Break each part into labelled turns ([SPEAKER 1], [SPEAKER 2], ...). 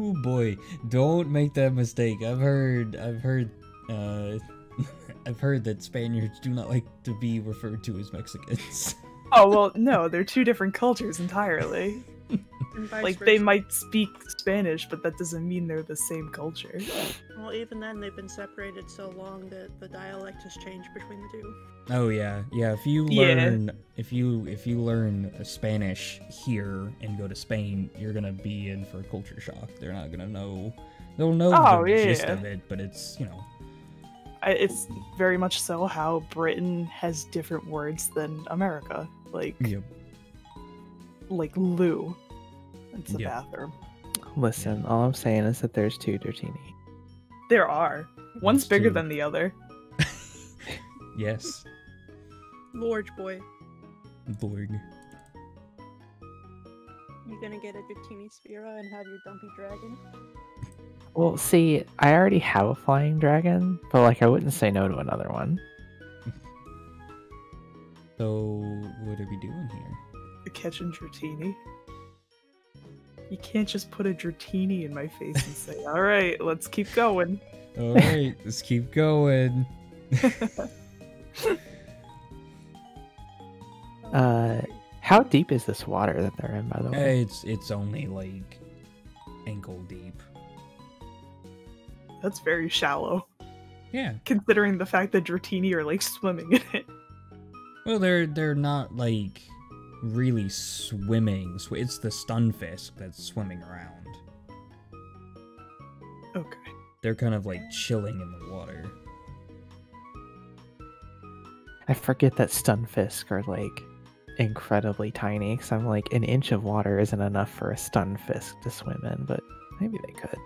[SPEAKER 1] Oh boy, don't make that mistake. I've heard, I've heard, uh, I've heard that Spaniards do not like to be referred to as Mexicans.
[SPEAKER 2] Oh well, no, they're two different cultures entirely.
[SPEAKER 3] And vice
[SPEAKER 2] Like they might speak Spanish, but that doesn't mean they're the same culture.
[SPEAKER 3] Well, even then, they've been separated so long that the dialect has changed between the two.
[SPEAKER 1] Oh yeah, yeah. If you
[SPEAKER 2] Yeah.
[SPEAKER 1] learn, if you if you learn Spanish here and go to Spain, you're gonna be in for a culture shock. They're not gonna know. They'll know
[SPEAKER 2] Oh,
[SPEAKER 1] the
[SPEAKER 2] yeah,
[SPEAKER 1] gist
[SPEAKER 2] yeah.
[SPEAKER 1] of it, but it's you know.
[SPEAKER 2] I, it's very much so how Britain has different words than America. Like
[SPEAKER 1] Yep.
[SPEAKER 2] Like loo. It's a
[SPEAKER 1] Yeah.
[SPEAKER 2] bathroom.
[SPEAKER 4] Listen, all I'm saying is that there's two Dratini.
[SPEAKER 2] There are. One's
[SPEAKER 1] That's
[SPEAKER 2] bigger
[SPEAKER 1] true.
[SPEAKER 2] than the other.
[SPEAKER 1] Yes,
[SPEAKER 3] Lorge boy,
[SPEAKER 1] Borg.
[SPEAKER 3] you gonna get a Dratini Spira and have your dumpy dragon?
[SPEAKER 4] Well, see, I already have a flying dragon, but like I wouldn't say no to another one.
[SPEAKER 1] So what are we doing here?
[SPEAKER 2] The catching Dratini. You can't just put a Dratini in my face and say, "Alright, let's keep going."
[SPEAKER 1] All right, let's keep going.
[SPEAKER 4] Uh, how deep is this water that they're in, by the
[SPEAKER 1] Uh,
[SPEAKER 4] way?
[SPEAKER 1] It's it's only like ankle deep.
[SPEAKER 2] That's very shallow,
[SPEAKER 1] Yeah.
[SPEAKER 2] considering the fact that Dratini are like swimming in it.
[SPEAKER 1] Well, they're they're not like really swimming. Sw- It's the stunfisk that's swimming around.
[SPEAKER 2] Okay.
[SPEAKER 1] They're kind of like chilling in the water.
[SPEAKER 4] I forget that stunfisk are like incredibly tiny. Because I'm like, an inch of water isn't enough for a stunfisk to swim in, but maybe they could.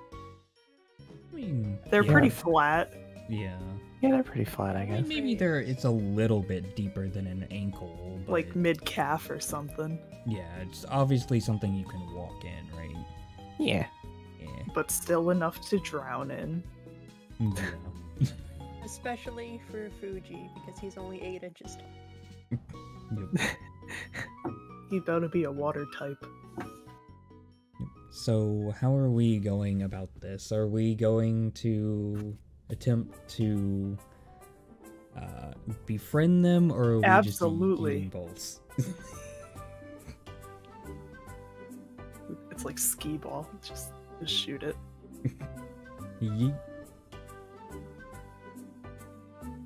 [SPEAKER 1] I mean,
[SPEAKER 2] They're
[SPEAKER 1] yeah,
[SPEAKER 2] pretty flat.
[SPEAKER 1] Yeah.
[SPEAKER 4] Yeah, they're pretty flat, I
[SPEAKER 1] I
[SPEAKER 4] guess.
[SPEAKER 1] maybe they're it's a little bit deeper than an ankle. But
[SPEAKER 2] Like mid calf or something.
[SPEAKER 1] yeah, it's obviously something you can walk in, right?
[SPEAKER 4] Yeah.
[SPEAKER 1] Yeah.
[SPEAKER 2] But still enough to drown in.
[SPEAKER 1] yeah.
[SPEAKER 3] Especially for Fuji, because he's only 8 inches tall.
[SPEAKER 1] Yep.
[SPEAKER 2] He better be a water type.
[SPEAKER 1] So, how are we going about this? Are we going to attempt to uh, befriend them, or are we
[SPEAKER 2] Absolutely.
[SPEAKER 1] just bolts?
[SPEAKER 2] It's like skee ball. Just just shoot it.
[SPEAKER 1] Yeet.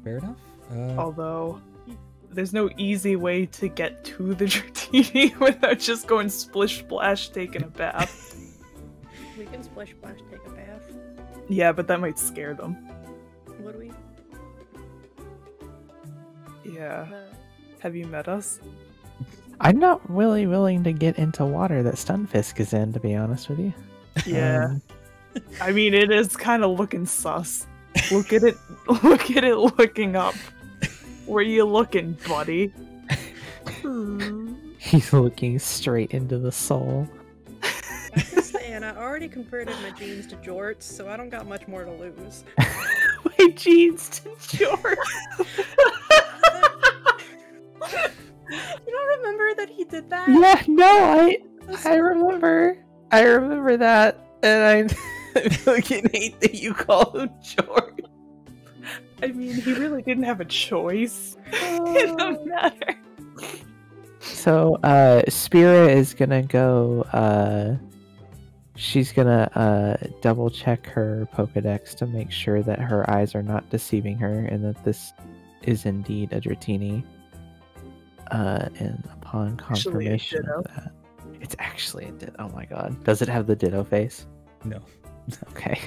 [SPEAKER 1] Fair enough. Uh,
[SPEAKER 2] Although there's no easy way to get to the Dratini without just going splish splash taking a bath.
[SPEAKER 3] We can splish splash take a bath.
[SPEAKER 2] Yeah, but that might scare them.
[SPEAKER 3] What do we?
[SPEAKER 2] Yeah.
[SPEAKER 3] Uh,
[SPEAKER 2] Have you met us?
[SPEAKER 4] I'm not really willing to get into water that Stunfisk is in, to be honest with you.
[SPEAKER 2] Yeah.
[SPEAKER 4] Um,
[SPEAKER 2] I mean, it is kind of looking sus. Look at it. Look at it looking up. Where you looking, buddy?
[SPEAKER 4] he's looking straight into the soul.
[SPEAKER 3] I'm just saying, I already converted my jeans to jorts, so I don't got much more to lose.
[SPEAKER 2] My jeans to jorts.
[SPEAKER 3] You don't remember that he did that?
[SPEAKER 4] Yeah, no, I I remember. I remember that, and I fucking hate that you call him George.
[SPEAKER 2] I mean, he really didn't have a choice. it don't matter.
[SPEAKER 4] So, uh, Spira is gonna go. Uh, she's gonna uh double check her Pokedex to make sure that her eyes are not deceiving her, and that this is indeed a Dratini. Uh, and upon confirmation of that, it's actually a Ditto. Oh my god! Does it have the Ditto face?
[SPEAKER 1] no.
[SPEAKER 4] Okay.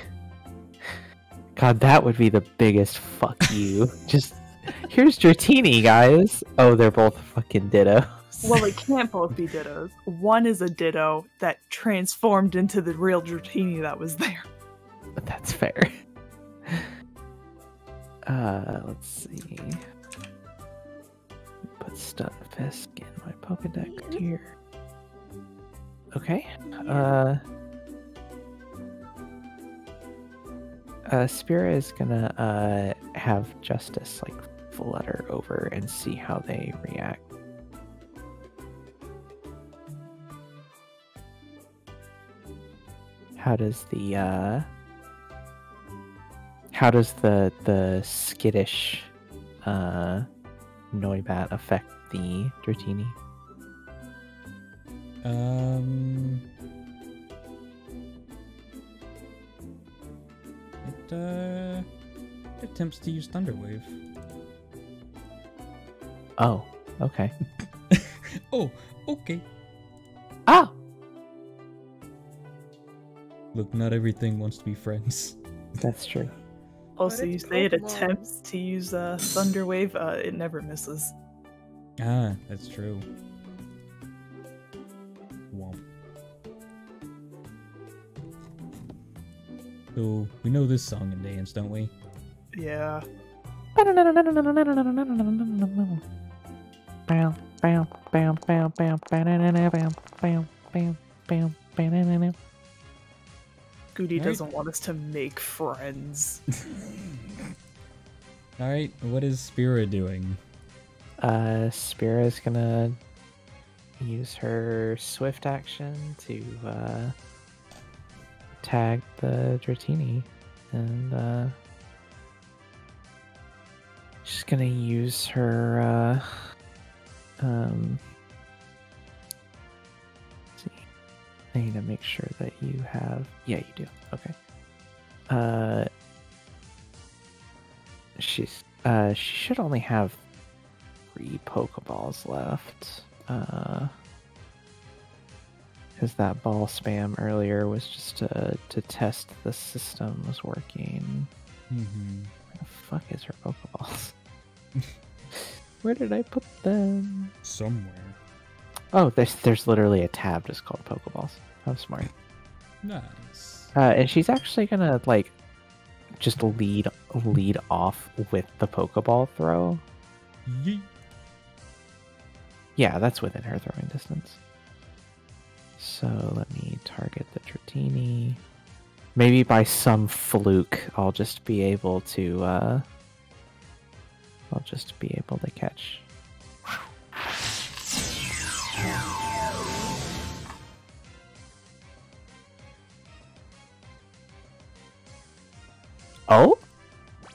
[SPEAKER 4] God, that would be the biggest fuck you. Just here's Dratini, guys. Oh, they're both fucking Dittos.
[SPEAKER 2] Well, it can't both be Dittos. One is a Ditto that transformed into the real Dratini that was there.
[SPEAKER 4] But that's fair. Uh, let's see. Put Stunfisk in my Pokedex here. Okay. Uh. Uh, Spira is gonna uh have Justice like flutter over and see how they react. How does the uh how does the the skittish uh Noibat affect the Dratini?
[SPEAKER 1] Um. It uh attempts to use Thunderwave.
[SPEAKER 4] Oh, okay.
[SPEAKER 1] Oh, okay.
[SPEAKER 4] Oh,
[SPEAKER 1] Look, not everything wants to be friends.
[SPEAKER 4] that's true.
[SPEAKER 2] Also, you
[SPEAKER 3] it's
[SPEAKER 2] say it attempts to use uh, Thunder Wave, uh, it never misses.
[SPEAKER 1] Ah, that's true. Womp. So we know this song and dance, don't we?
[SPEAKER 2] Yeah.
[SPEAKER 4] Bam, bam, bam, bam, bam, bam, bam, bam, bam, bam, bam, bam.
[SPEAKER 2] Goody
[SPEAKER 1] Right.
[SPEAKER 2] doesn't want us to make friends.
[SPEAKER 1] All right, what is Spira doing?
[SPEAKER 4] Uh, Spira's gonna use her swift action to uh, tag the Dratini, and uh, she's gonna use her. Uh, um, I need to make sure that you have. Yeah, you do. Okay. Uh, she's. Uh, she should only have three Pokeballs left. Uh, because that ball spam earlier was just to to test the system was working.
[SPEAKER 1] Mm-hmm.
[SPEAKER 4] Where the fuck is her Pokeballs? Where did I put them?
[SPEAKER 1] Somewhere.
[SPEAKER 4] Oh, there's there's literally a tab just called Pokeballs. How smart.
[SPEAKER 1] Nice.
[SPEAKER 4] Uh, and she's actually gonna like just lead lead off with the Pokeball throw.
[SPEAKER 1] Yeet.
[SPEAKER 4] Yeah, that's within her throwing distance. So let me target the Dratini. Maybe by some fluke, I'll just be able to. Uh, I'll just be able to catch. Oh!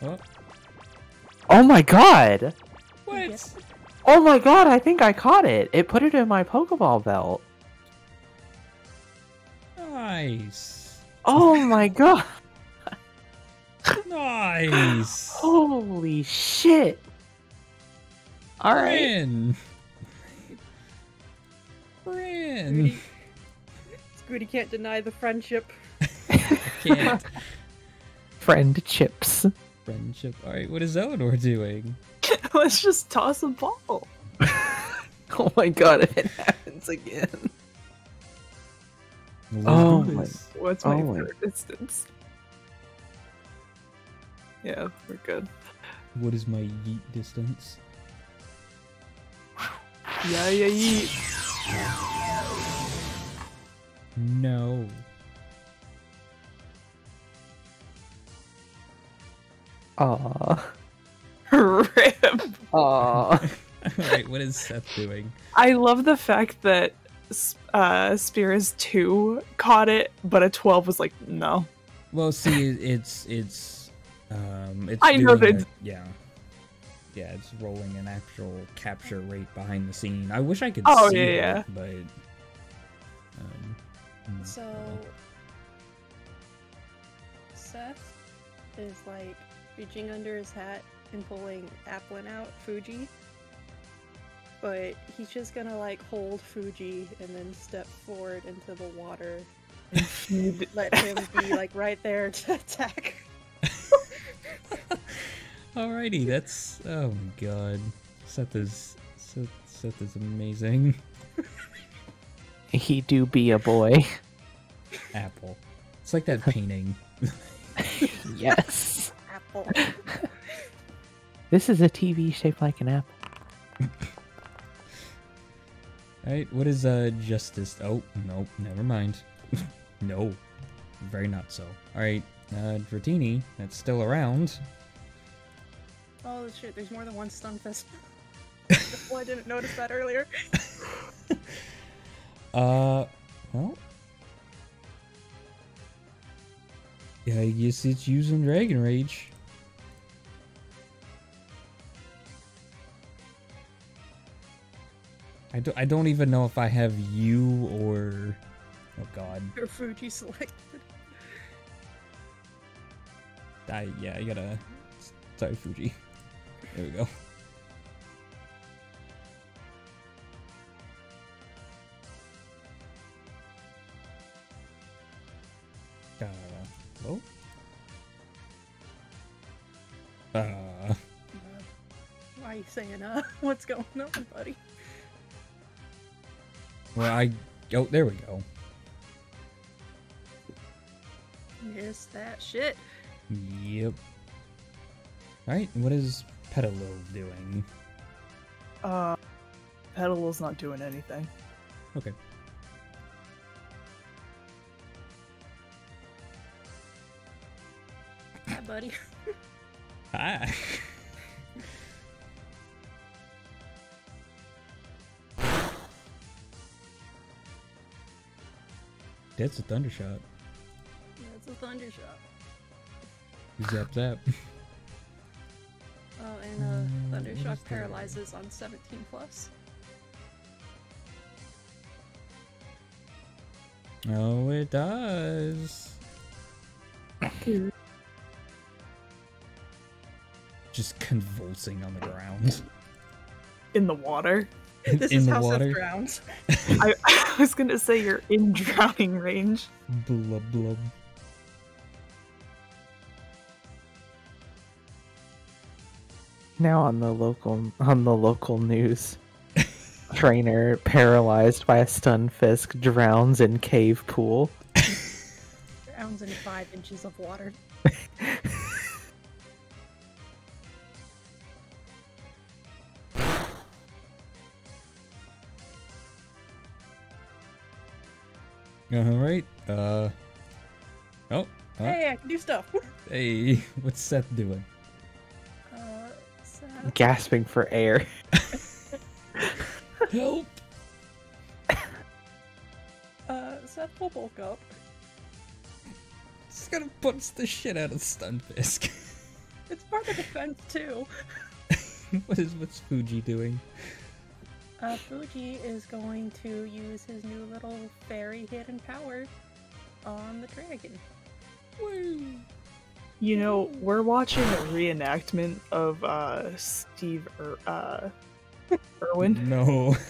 [SPEAKER 1] Oh,
[SPEAKER 4] Oh my god!
[SPEAKER 1] what?
[SPEAKER 4] Oh my god, I think I caught it! It put it in my Pokeball belt.
[SPEAKER 1] Nice.
[SPEAKER 4] Oh my god!
[SPEAKER 1] Nice.
[SPEAKER 4] Holy shit! Alright.
[SPEAKER 1] Bryn. Bryn. Mm.
[SPEAKER 3] Scooty can't deny the friendship.
[SPEAKER 1] Can't.
[SPEAKER 4] Friend chips.
[SPEAKER 1] Friendship. All right, what is Eleanor doing?
[SPEAKER 2] Let's just toss a ball.
[SPEAKER 4] Oh my god, if it happens again.
[SPEAKER 1] Let's
[SPEAKER 4] oh,
[SPEAKER 1] oh
[SPEAKER 4] my-
[SPEAKER 2] What's my
[SPEAKER 4] Oh my-
[SPEAKER 2] third distance? Yeah, we're good.
[SPEAKER 1] What is my yeet distance?
[SPEAKER 2] Yeah, yeah, yeet.
[SPEAKER 1] No.
[SPEAKER 4] Aww.
[SPEAKER 2] Rip.
[SPEAKER 4] Aww.
[SPEAKER 1] Right, what is Seth doing?
[SPEAKER 2] I love the fact that uh, Spira's 2 caught it, but a 12 was like, no.
[SPEAKER 1] Well, see, it's it's um, it's.
[SPEAKER 2] I know that-
[SPEAKER 1] yeah, yeah, it's rolling an actual capture rate behind the scene. I wish I could.
[SPEAKER 2] Oh,
[SPEAKER 1] see
[SPEAKER 2] yeah,
[SPEAKER 1] it,
[SPEAKER 2] yeah.
[SPEAKER 1] But. Um, mm,
[SPEAKER 3] So Seth is like reaching under his hat and pulling Applin out, Fuji. But he's just gonna like hold Fuji and then step forward into the water.
[SPEAKER 2] Feed-
[SPEAKER 3] Let him be like right there to attack.
[SPEAKER 1] Alrighty, that's oh my god, Seth is Seth, Seth is amazing.
[SPEAKER 4] He do be a boy.
[SPEAKER 1] Apple, it's like that painting.
[SPEAKER 4] yes.
[SPEAKER 3] Apple.
[SPEAKER 4] This is a TV shaped like an apple.
[SPEAKER 1] Alright, what is uh justice? Oh nope, never mind. no, very not so. Alright, uh Dratini, that's still around.
[SPEAKER 3] Oh shit, there's more than one Stunfisk. oh, I didn't notice that earlier.
[SPEAKER 1] Uh, well, Yeah, I guess it's using Dragon Rage. I don't, I don't even know if I have you or... Oh god.
[SPEAKER 3] Your Fuji selected.
[SPEAKER 1] I, yeah, I gotta... Sorry, Fuji. There we go. Uh, oh? Uh,
[SPEAKER 3] why are you saying uh? What's going on, buddy?
[SPEAKER 1] well, I... Oh, there we go.
[SPEAKER 3] Miss that shit.
[SPEAKER 1] Yep. Alright, what is Petalo doing?
[SPEAKER 2] Uh, Petal's not doing anything.
[SPEAKER 1] Okay.
[SPEAKER 3] Hi, buddy.
[SPEAKER 1] Hi. That's a thunder shock.
[SPEAKER 3] That's a thunder shock.
[SPEAKER 1] Zap zap.
[SPEAKER 3] And uh,
[SPEAKER 1] Mm,
[SPEAKER 3] thunder shock paralyzes on 17 plus.
[SPEAKER 1] Oh, it does. Just convulsing on the ground.
[SPEAKER 2] In the water.
[SPEAKER 3] This
[SPEAKER 1] in
[SPEAKER 3] is
[SPEAKER 1] the
[SPEAKER 3] House
[SPEAKER 1] water.
[SPEAKER 3] of Drowns.
[SPEAKER 2] I, I was gonna say you're in drowning range.
[SPEAKER 1] Blub blub.
[SPEAKER 4] Now on the local on the local news, trainer paralyzed by a stun fisk drowns in cave pool.
[SPEAKER 3] Drowns in five inches of water.
[SPEAKER 1] Alright, uh. Oh, huh?
[SPEAKER 3] Hey, I can do stuff.
[SPEAKER 1] hey, what's Seth doing?
[SPEAKER 3] So,
[SPEAKER 4] gasping for air.
[SPEAKER 1] Help!
[SPEAKER 3] uh, Seth will bulk up.
[SPEAKER 1] It's gonna punch the shit out of Stunfisk.
[SPEAKER 3] It's part of the defense too.
[SPEAKER 1] what is what's Fuji doing?
[SPEAKER 3] Uh, Fuji is going to use his new little fairy hidden power on the dragon.
[SPEAKER 1] Woo!
[SPEAKER 2] You know, we're watching a reenactment of uh Steve er- uh Irwin.
[SPEAKER 1] No.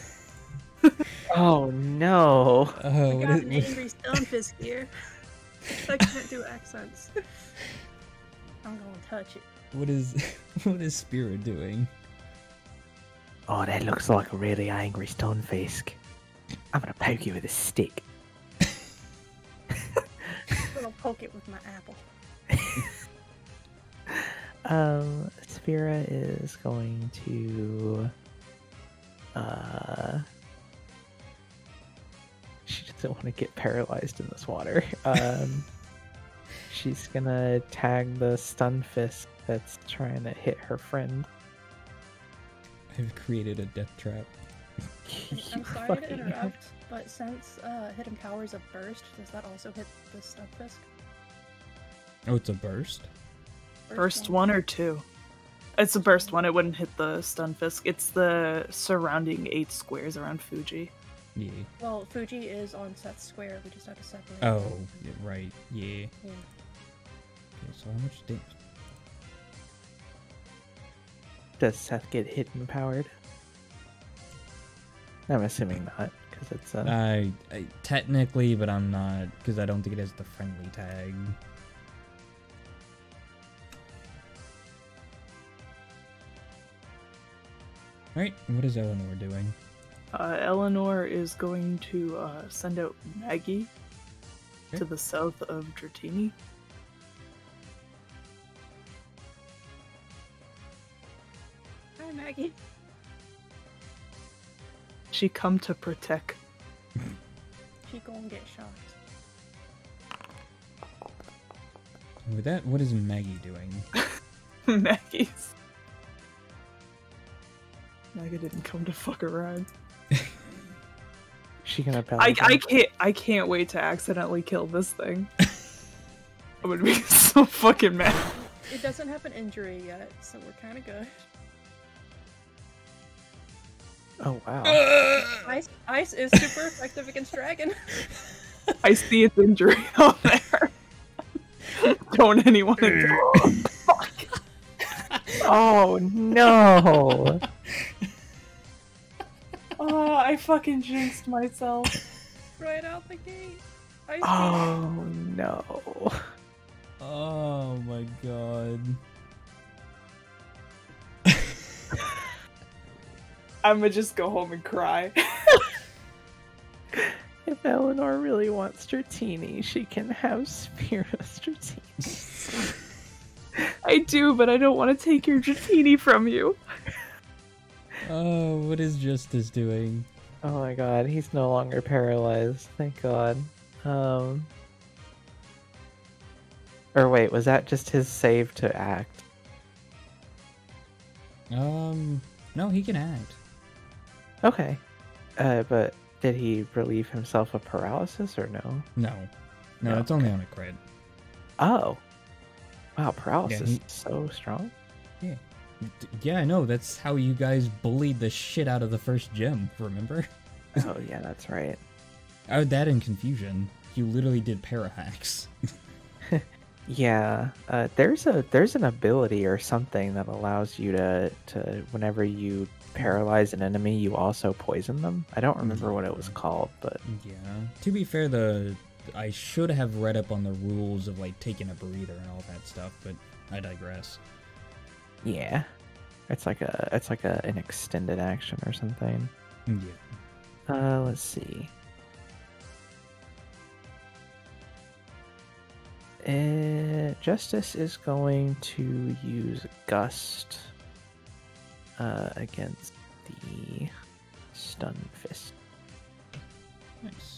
[SPEAKER 4] Oh no!
[SPEAKER 1] Uh,
[SPEAKER 3] I
[SPEAKER 1] what
[SPEAKER 3] got
[SPEAKER 1] is,
[SPEAKER 3] an angry Stunfisk here. I can't do accents. I'm gonna touch it.
[SPEAKER 1] what is what is Spira doing?
[SPEAKER 4] Oh, that looks like a really angry Stunfisk. I'm gonna poke you with a stick.
[SPEAKER 3] I'm gonna poke it with my apple.
[SPEAKER 4] Um, Spira is going to. Uh, she doesn't want to get paralyzed in this water. Um, she's gonna tag the Stunfisk that's trying to hit her friend.
[SPEAKER 1] I've created a death trap.
[SPEAKER 3] I'm
[SPEAKER 4] You
[SPEAKER 3] sorry
[SPEAKER 4] fucking-
[SPEAKER 3] to interrupt, but since uh, hidden powers a burst, does that also hit the Stunfisk?
[SPEAKER 1] Oh, it's a burst?
[SPEAKER 2] Burst one or two? It's the burst one. It wouldn't hit the stun fisk. It's the surrounding eight squares around Fuji.
[SPEAKER 1] Yeah.
[SPEAKER 3] Well, Fuji is on Seth's square. We just have to separate.
[SPEAKER 1] Oh,
[SPEAKER 3] them.
[SPEAKER 1] right. Yeah.
[SPEAKER 3] Yeah.
[SPEAKER 1] Okay, so how much damage?
[SPEAKER 4] Does Seth get hidden powered? I'm assuming not, because it's uh,
[SPEAKER 1] I, I technically, but I'm not because I don't think it has the friendly tag. Alright, what is Eleanor doing?
[SPEAKER 2] Uh, Eleanor is going to uh, send out Maggie
[SPEAKER 1] Okay.
[SPEAKER 2] to the south of Dratini.
[SPEAKER 3] Hi, Maggie.
[SPEAKER 2] She come to protect.
[SPEAKER 3] She gonna get shocked.
[SPEAKER 1] With that, what is Maggie doing?
[SPEAKER 2] Maggie's. Maggie didn't come to fuck around.
[SPEAKER 4] she gonna
[SPEAKER 2] I,
[SPEAKER 4] belly
[SPEAKER 2] I can't I can't wait to accidentally kill this thing. I'm gonna be so fucking mad.
[SPEAKER 3] It doesn't have an injury yet, so we're kind of good.
[SPEAKER 4] Oh wow.
[SPEAKER 3] Ice, ice is super effective against dragon.
[SPEAKER 2] I see its injury out there. Don't anyone attack.
[SPEAKER 4] oh no.
[SPEAKER 2] Oh, I fucking jinxed myself.
[SPEAKER 3] right out the gate. Ice
[SPEAKER 4] Oh no.
[SPEAKER 1] Oh my god.
[SPEAKER 2] I'm gonna just go home and cry.
[SPEAKER 4] If Eleanor really wants Dratini, she can have Spira Dratini.
[SPEAKER 2] I do, but I don't want to take your Dratini from you.
[SPEAKER 1] Oh, what is Justice doing?
[SPEAKER 4] Oh my god, he's no longer paralyzed. Thank god. Um. Or wait, was that just his save to act?
[SPEAKER 1] Um, no, he can act.
[SPEAKER 4] Okay. Uh, but did he relieve himself of paralysis or no?
[SPEAKER 1] No, no, it's only on a crit.
[SPEAKER 4] Oh. Wow, paralysis
[SPEAKER 1] he-
[SPEAKER 4] is so strong.
[SPEAKER 1] D- Yeah, I know. That's how you guys bullied the shit out of the first gym, Remember?
[SPEAKER 4] oh yeah, that's right.
[SPEAKER 1] Oh, that and confusion. You literally did para hacks.
[SPEAKER 4] Yeah, uh, there's a there's an ability or something that allows you to to whenever you paralyze an enemy, you also poison them. I don't remember what it was called, but
[SPEAKER 1] Yeah. To be fair, the I should have read up on the rules of like taking a breather and all that stuff, but I digress.
[SPEAKER 4] yeah, it's like a it's like a an extended action or something.
[SPEAKER 1] Yeah.
[SPEAKER 4] Uh, let's see. Uh, Justice is going to use Gust uh, against the Stun Fist.
[SPEAKER 1] Nice. Nice.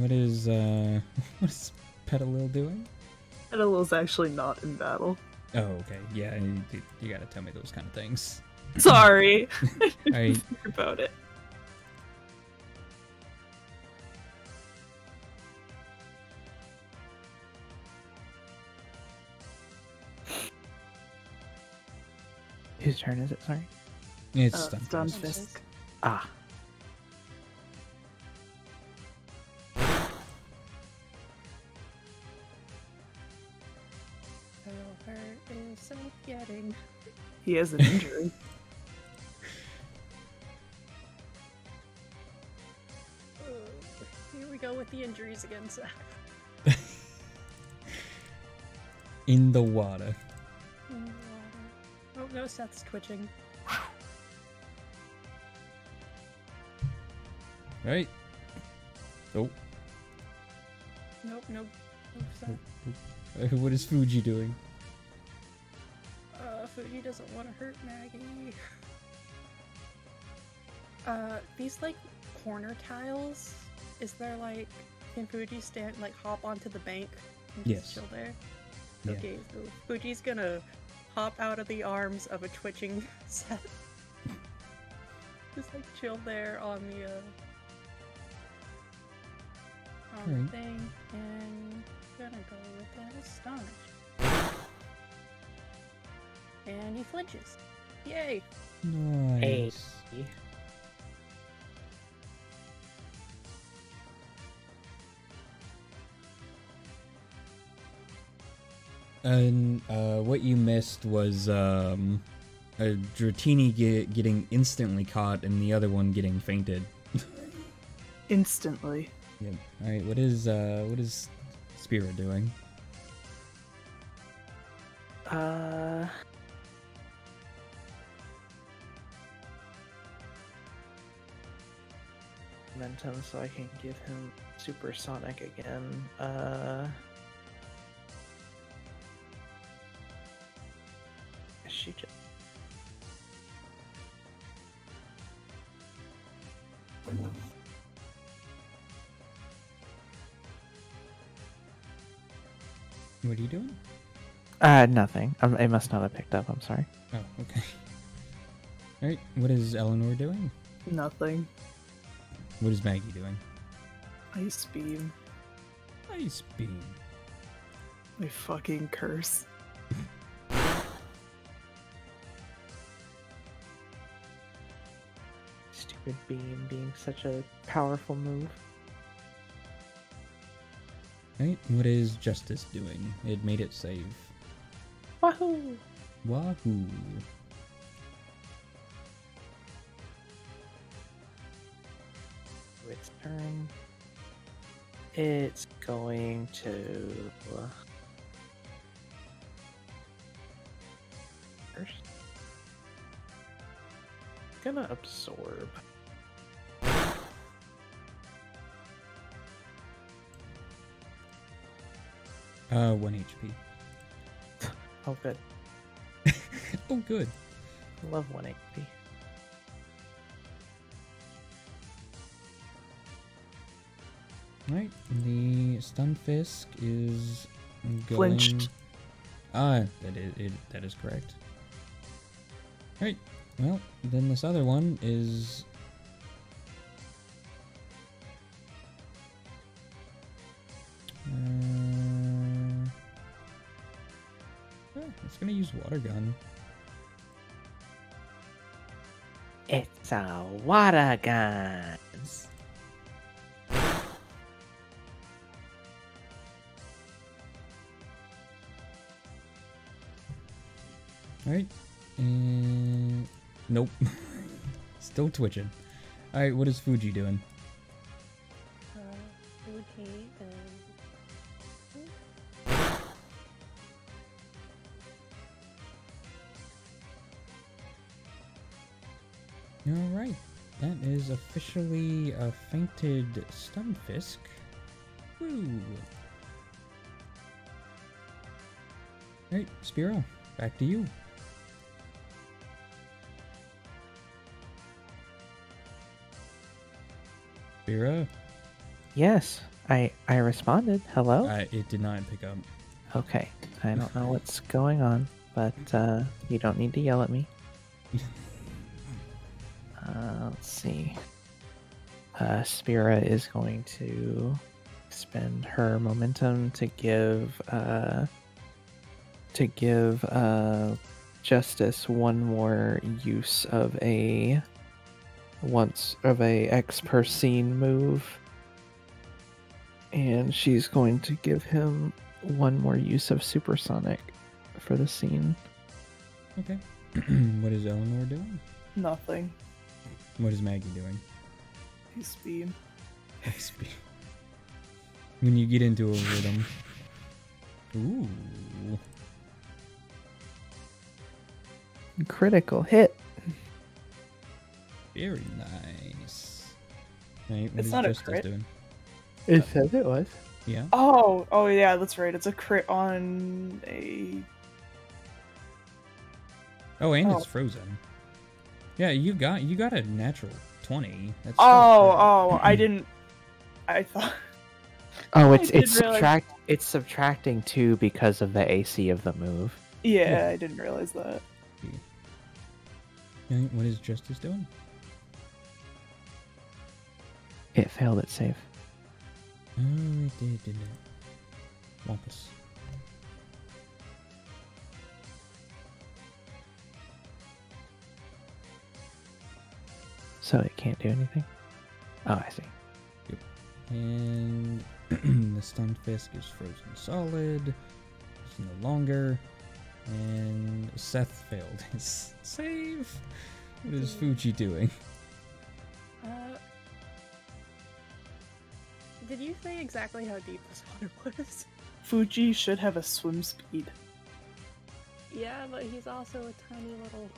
[SPEAKER 1] What is uh what is Petilil doing?
[SPEAKER 2] Petilil's actually not in battle.
[SPEAKER 1] Oh, okay. Yeah, you, you- you gotta tell me those kind of things.
[SPEAKER 2] Sorry
[SPEAKER 1] Alright.
[SPEAKER 2] about it.
[SPEAKER 4] Whose turn is it? Sorry.
[SPEAKER 1] It's
[SPEAKER 2] Uh,
[SPEAKER 1] Stun
[SPEAKER 2] Stun
[SPEAKER 1] Fist.
[SPEAKER 2] Fist.
[SPEAKER 4] Ah.
[SPEAKER 2] He has an injury.
[SPEAKER 3] Oh, here we go with the injuries again, Seth.
[SPEAKER 1] In the water.
[SPEAKER 3] In the water. Oh no, Seth's twitching.
[SPEAKER 1] Right? Oh.
[SPEAKER 3] Nope, nope. nope Seth.
[SPEAKER 1] What is Fuji doing?
[SPEAKER 3] Fuji doesn't want to hurt Maggie. Uh, these like corner tiles, is there like, can Fuji stand, like hop onto the bank and
[SPEAKER 1] Yes.
[SPEAKER 3] just chill there?
[SPEAKER 1] Yeah.
[SPEAKER 3] Okay, so Fuji's gonna hop out of the arms of a twitching set. just like chill there on the, uh, on
[SPEAKER 1] Alright.
[SPEAKER 3] the thing, and gonna go with that astonish. And he flinches. Yay!
[SPEAKER 1] Nice. And uh, what you missed was um, a Dratini get, getting instantly caught and the other one getting fainted.
[SPEAKER 2] Instantly.
[SPEAKER 1] Yep. All right. What is uh, what is Spira doing?
[SPEAKER 4] Uh. Momentum, so I can give him supersonic again. Uh. She just.
[SPEAKER 1] What are you doing?
[SPEAKER 4] Uh, nothing. Um, it must not have picked up. I'm sorry.
[SPEAKER 1] Oh, okay. Alright, what is Eleanor doing?
[SPEAKER 2] Nothing.
[SPEAKER 1] What is Maggie doing?
[SPEAKER 2] Ice beam.
[SPEAKER 1] Ice beam.
[SPEAKER 2] I fucking curse.
[SPEAKER 4] Stupid beam being such a powerful move.
[SPEAKER 1] Right, what is Justice doing? It made it save.
[SPEAKER 4] Wahoo!
[SPEAKER 1] Wahoo.
[SPEAKER 4] Turn. It's going to. First. Gonna absorb.
[SPEAKER 1] Uh, 1 HP.
[SPEAKER 4] Oh, good.
[SPEAKER 1] Oh, good.
[SPEAKER 4] I love 1 HP.
[SPEAKER 1] Right, the Stun Fisk is going...
[SPEAKER 2] Flinched.
[SPEAKER 1] Ah, that is, it, that is correct. Right, well, then this other one is... Uh, yeah, it's gonna use Water Gun.
[SPEAKER 4] It's a water gun.
[SPEAKER 1] Alright. And... Nope. Still twitching. Alright, what is Fuji doing?
[SPEAKER 3] Uh, Fuji and
[SPEAKER 1] Alright. That is officially a fainted Stunfisk. Woo! Alright, Spiro, back to you. Spiro?
[SPEAKER 4] Yes, I I responded. Hello.
[SPEAKER 1] It did not pick up.
[SPEAKER 4] Okay, I don't know what's going on, but uh, you don't need to yell at me. Uh, let's see. Uh, Spira is going to spend her momentum to give uh, to give uh, Justice one more use of a once of a X per scene move, and she's going to give him one more use of supersonic for the scene.
[SPEAKER 1] Okay. what is Eleanor doing?
[SPEAKER 2] Nothing.
[SPEAKER 1] What is Maggie doing?
[SPEAKER 2] Speed. beam.
[SPEAKER 1] Sp- when you get into a rhythm. Ooh.
[SPEAKER 4] Critical hit.
[SPEAKER 1] Very nice. Right, what
[SPEAKER 2] It's
[SPEAKER 1] is
[SPEAKER 2] not a
[SPEAKER 1] Justice
[SPEAKER 2] crit.
[SPEAKER 1] doing?
[SPEAKER 4] It says it was.
[SPEAKER 1] Yeah.
[SPEAKER 2] Oh, oh yeah, that's right. It's a crit on a.
[SPEAKER 1] Oh, and
[SPEAKER 2] Oh.
[SPEAKER 1] it's frozen. Yeah, you got you got a natural twenty. That's
[SPEAKER 2] Oh, oh, I didn't. I thought.
[SPEAKER 4] Oh, it's it's
[SPEAKER 2] did realize-
[SPEAKER 4] subtract it's subtracting two because of the AC of the move.
[SPEAKER 2] Yeah, I didn't realize that.
[SPEAKER 1] What is Justice doing?
[SPEAKER 4] It failed its save.
[SPEAKER 1] Oh, it did, didn't it? Wampus.
[SPEAKER 4] So it can't do anything. Oh, I see.
[SPEAKER 1] And the stun fisk is frozen solid. It's no longer. And Seth failed his save. What is Fuji doing?
[SPEAKER 3] uh, did you say exactly how deep this water was?
[SPEAKER 2] Fuji should have a swim speed.
[SPEAKER 3] Yeah, but he's also a tiny little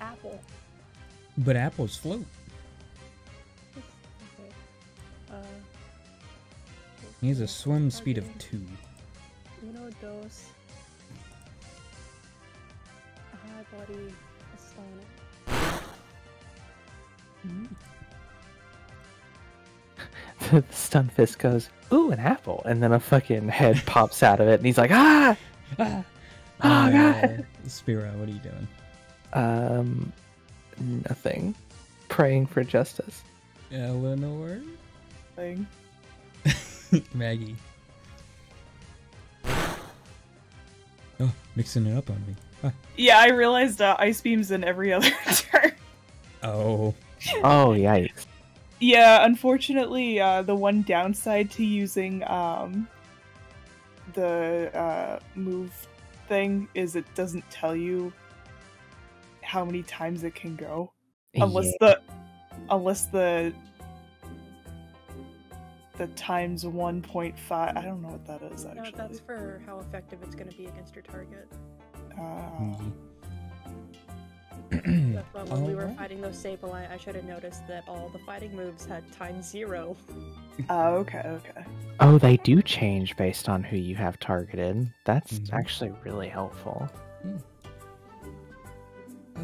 [SPEAKER 3] apple.
[SPEAKER 1] But apples float.
[SPEAKER 3] Okay. Uh,
[SPEAKER 1] He has a swim speed of two.
[SPEAKER 3] Uno, dos. Hi, buddy. Stone.
[SPEAKER 4] the Stunfisk goes, "Ooh, an apple!" and then a fucking head pops out of it, and he's like, "Ah!"
[SPEAKER 1] Ah!
[SPEAKER 4] Oh, God.
[SPEAKER 1] Spiro, what are you doing?
[SPEAKER 4] Um, Nothing. Praying for justice.
[SPEAKER 1] Eleanor?
[SPEAKER 2] Thing.
[SPEAKER 1] Maggie. Oh, mixing it up on me. Huh.
[SPEAKER 2] Yeah, I realized uh, ice beams in every other turn.
[SPEAKER 1] Oh.
[SPEAKER 4] Oh, yikes.
[SPEAKER 2] Yeah, unfortunately, uh, the one downside to using um, the uh, move thing is it doesn't tell you how many times it can go, unless
[SPEAKER 4] Yeah.
[SPEAKER 2] the unless the the times one point five. I don't know what that is
[SPEAKER 3] No,
[SPEAKER 2] actually.
[SPEAKER 3] that's for how effective it's going to be against your target.
[SPEAKER 2] Uh,
[SPEAKER 3] That's why when we were
[SPEAKER 1] Alright.
[SPEAKER 3] fighting those Sableye, I should have noticed that all the fighting moves had time zero.
[SPEAKER 2] oh, okay, okay.
[SPEAKER 4] Oh, they do change based on who you have targeted. That's
[SPEAKER 1] Mhm.
[SPEAKER 4] actually really helpful.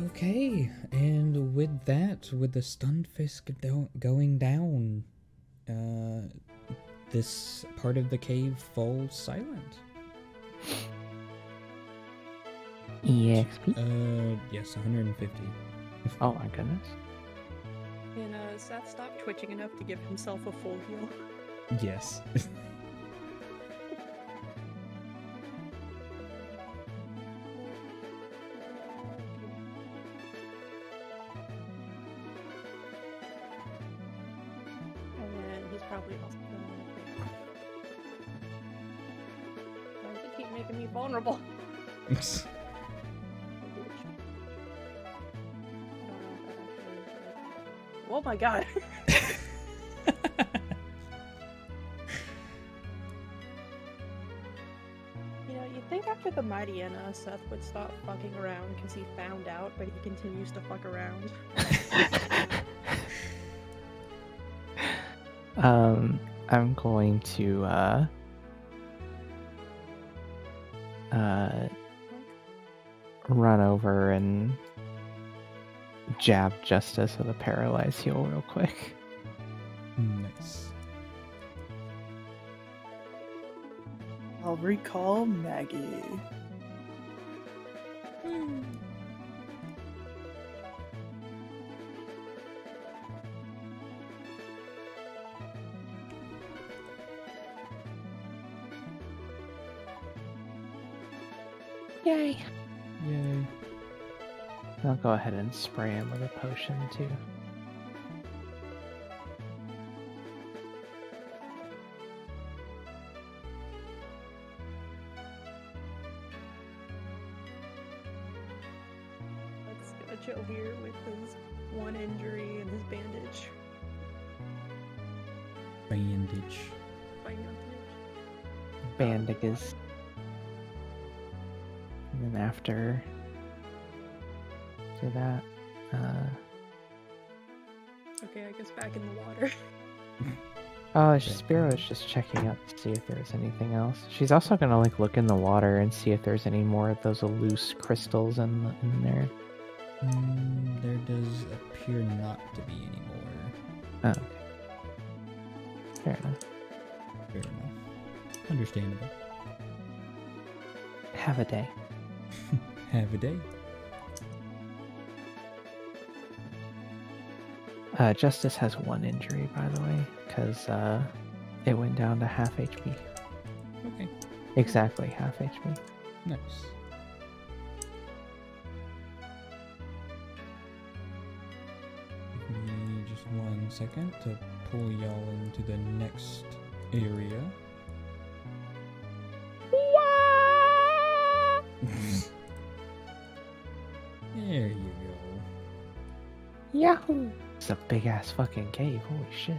[SPEAKER 1] Okay, and with that, with the stunned fisk do- going down, uh, this part of the cave falls silent.
[SPEAKER 4] EXP?
[SPEAKER 1] Uh, yes, 150.
[SPEAKER 4] Oh my goodness.
[SPEAKER 3] And uh, Seth stopped twitching enough to give himself a full heal.
[SPEAKER 1] Yes.
[SPEAKER 3] And then he's probably also. Why does he keep making me vulnerable? my god! You know, you'd think after the Mightyena, Seth would stop fucking around because he found out, but he continues to fuck around.
[SPEAKER 4] um, I'm going to uh uh run over and jab Justice with a paralyzed heal real quick.
[SPEAKER 1] nice.
[SPEAKER 2] I'll recall Maggie.
[SPEAKER 4] Go ahead and spray him with a potion too.
[SPEAKER 3] Okay, I guess back in the water.
[SPEAKER 4] Oh, it's Spiro is just checking out to see if there's anything else. She's also gonna like look in the water and see if there's any more of those loose crystals in the, in there.
[SPEAKER 1] Mm, there does appear not to be any more.
[SPEAKER 4] Oh, okay. Fair enough.
[SPEAKER 1] Fair enough. Understandable.
[SPEAKER 4] Have a day.
[SPEAKER 1] Have a day.
[SPEAKER 4] Uh, Justice has one injury, by the way, because uh, it went down to half HP.
[SPEAKER 1] Okay.
[SPEAKER 4] Exactly half HP.
[SPEAKER 1] Nice. Give me just one second to pull y'all into the next area.
[SPEAKER 4] Big ass fucking cave. Holy shit.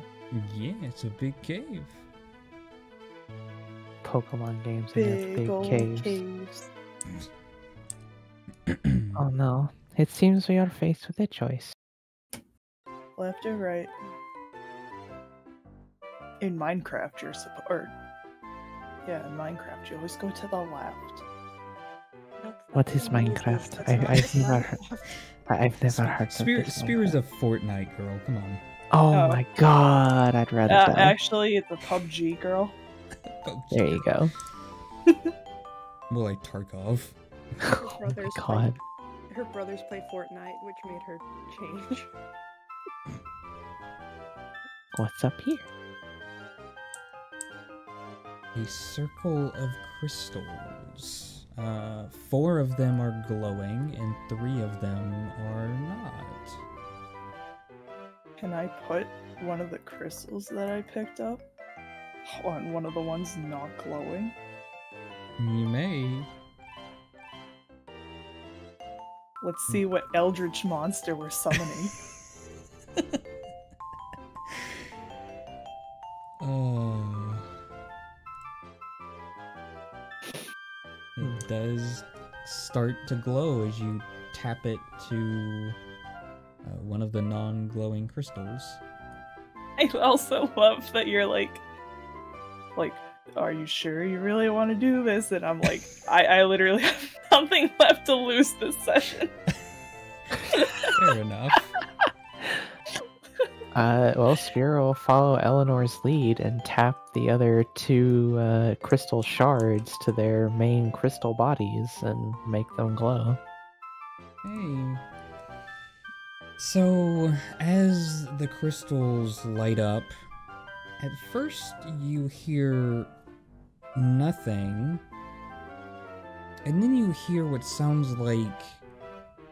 [SPEAKER 1] Yeah, it's a big cave.
[SPEAKER 4] Pokemon games and their
[SPEAKER 2] Big,
[SPEAKER 4] big caves.
[SPEAKER 2] caves.
[SPEAKER 4] Oh no. It seems we are faced with a choice.
[SPEAKER 2] Left or right? In Minecraft, you're supposed. Yeah, in Minecraft, you always go to the left.
[SPEAKER 4] What is Minecraft? I, I've never heard. I- I've never heard
[SPEAKER 1] Spear,
[SPEAKER 4] this
[SPEAKER 1] Spear is a Fortnite girl. Come on.
[SPEAKER 4] Oh,
[SPEAKER 2] Oh.
[SPEAKER 4] my god, I'd rather
[SPEAKER 2] Uh,
[SPEAKER 4] die.
[SPEAKER 2] actually, it's a PUBG girl.
[SPEAKER 1] Oh,
[SPEAKER 4] There you go.
[SPEAKER 1] More like Tarkov.
[SPEAKER 4] oh my
[SPEAKER 3] brother's
[SPEAKER 4] god.
[SPEAKER 3] her brothers play Fortnite, which made her change.
[SPEAKER 4] What's up here?
[SPEAKER 1] A circle of crystals. Uh, four of them are glowing, and three of them are not.
[SPEAKER 2] Can I put one of the crystals that I picked up on one of the ones not glowing?
[SPEAKER 1] You may.
[SPEAKER 2] Let's see what eldritch monster we're summoning.
[SPEAKER 1] Uh, does start to glow as you tap it to uh, one of the non-glowing crystals.
[SPEAKER 2] I also love that you're like, like, are you sure you really want to do this? And I'm like, I, I literally have nothing left to lose this session.
[SPEAKER 1] Fair enough.
[SPEAKER 4] Uh, well, Spira will follow Eleanor's lead and tap the other two uh, crystal shards to their main crystal bodies and make them glow.
[SPEAKER 1] Hey. So, as the crystals light up, at first you hear nothing, and then you hear what sounds like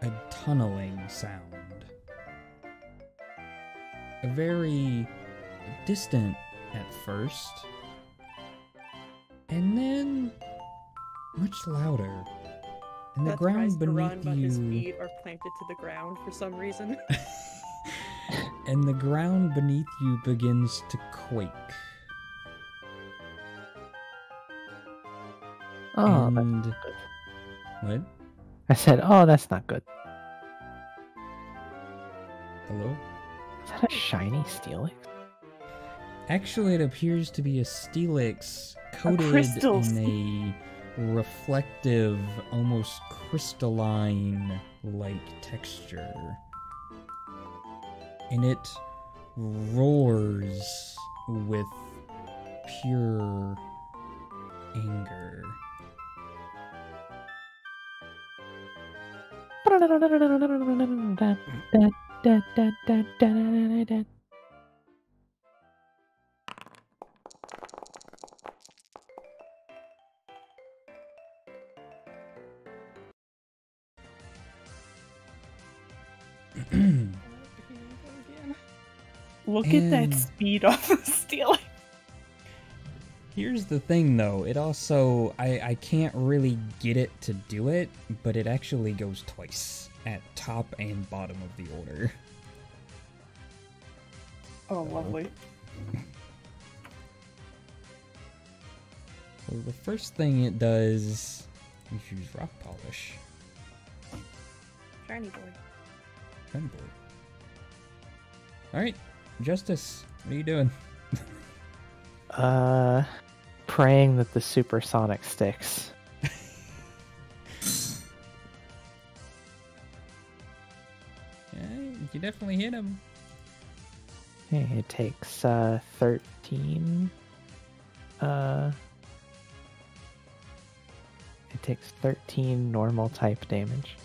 [SPEAKER 1] a tunneling sound. A very distant at first, and then much louder. And the
[SPEAKER 3] That tries
[SPEAKER 1] ground
[SPEAKER 3] to run,
[SPEAKER 1] beneath
[SPEAKER 3] but his
[SPEAKER 1] you.
[SPEAKER 3] feet are planted to the ground for some reason.
[SPEAKER 1] and the ground beneath you begins to quake.
[SPEAKER 4] Oh, that's
[SPEAKER 1] and
[SPEAKER 4] good.
[SPEAKER 1] what?
[SPEAKER 4] I said, oh, that's not good.
[SPEAKER 1] Hello?
[SPEAKER 4] Is that a shiny Steelix?
[SPEAKER 1] Actually, it appears to be a Steelix coated
[SPEAKER 2] crystal
[SPEAKER 1] in a reflective, almost crystalline like texture. And it roars with pure anger.
[SPEAKER 3] Here we go again.
[SPEAKER 2] Look at that speed on the steel.
[SPEAKER 1] Here's the thing though, it also I, I can't really get it to do it, but it actually goes twice at top and bottom of the order.
[SPEAKER 2] Oh, lovely.
[SPEAKER 1] So the first thing it does is use rock polish.
[SPEAKER 3] Shiny boy.
[SPEAKER 1] Tremble. Alright, Justice, what are you doing?
[SPEAKER 4] Uh, praying that the supersonic sticks.
[SPEAKER 1] You definitely hit him.
[SPEAKER 4] Hey, it takes uh 13. Uh, it takes 13 normal type damage.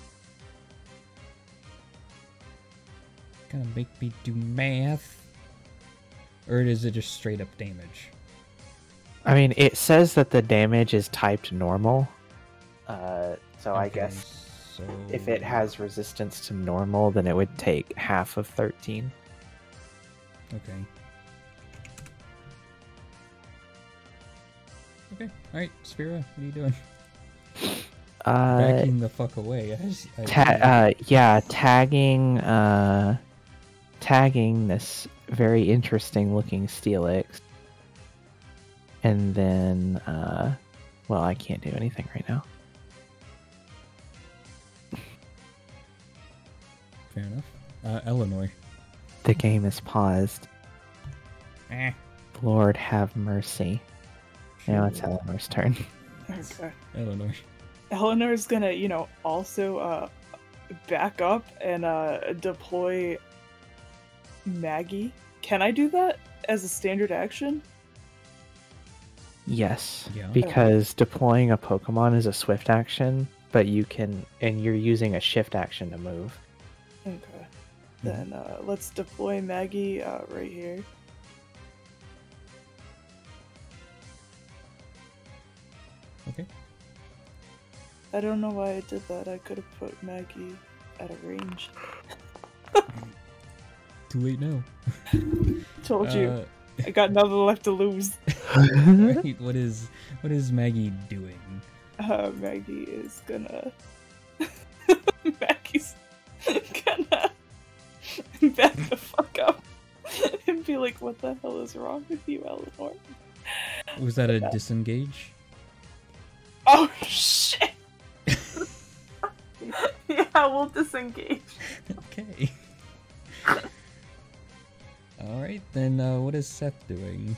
[SPEAKER 1] Gonna make me do math. Or is it just straight up damage?
[SPEAKER 4] I mean, it says that the damage is typed normal. Uh, so I guess if it has resistance to normal, then it would take half of 13.
[SPEAKER 1] Okay. Okay, alright, Spira, what are you doing?
[SPEAKER 4] Uh,
[SPEAKER 1] Backing the fuck away. I just, I,
[SPEAKER 4] ta- uh, yeah, tagging, uh, tagging this very interesting looking Steelix. And then, uh, well, I can't do anything right now.
[SPEAKER 1] Fair enough. Uh, Eleanor.
[SPEAKER 4] The game is paused.
[SPEAKER 1] Eh.
[SPEAKER 4] Lord have mercy. Now it's Eleanor's turn.
[SPEAKER 2] Okay.
[SPEAKER 1] Eleanor.
[SPEAKER 2] Eleanor's gonna, you know, also uh, back up and uh, deploy Maggie. Can I do that as a standard action?
[SPEAKER 4] Yes,
[SPEAKER 1] Yeah.
[SPEAKER 4] because deploying a Pokemon is a swift action, but you can, and you're using a shift action to move.
[SPEAKER 2] Then uh, let's deploy Maggie uh, right here.
[SPEAKER 1] Okay.
[SPEAKER 2] I don't know why I did that. I could have put Maggie at a range.
[SPEAKER 1] Too late now.
[SPEAKER 2] Told you.
[SPEAKER 1] Uh,
[SPEAKER 2] I got nothing left to lose.
[SPEAKER 1] right, what is what is Maggie doing?
[SPEAKER 2] Uh, Maggie is gonna. Maggie's back the fuck up and be like, "What the hell is wrong with you, Eleanor?"
[SPEAKER 1] Was that a disengage?
[SPEAKER 2] Oh shit! yeah, we'll disengage.
[SPEAKER 1] okay. All right, then. Uh, what is Seth doing?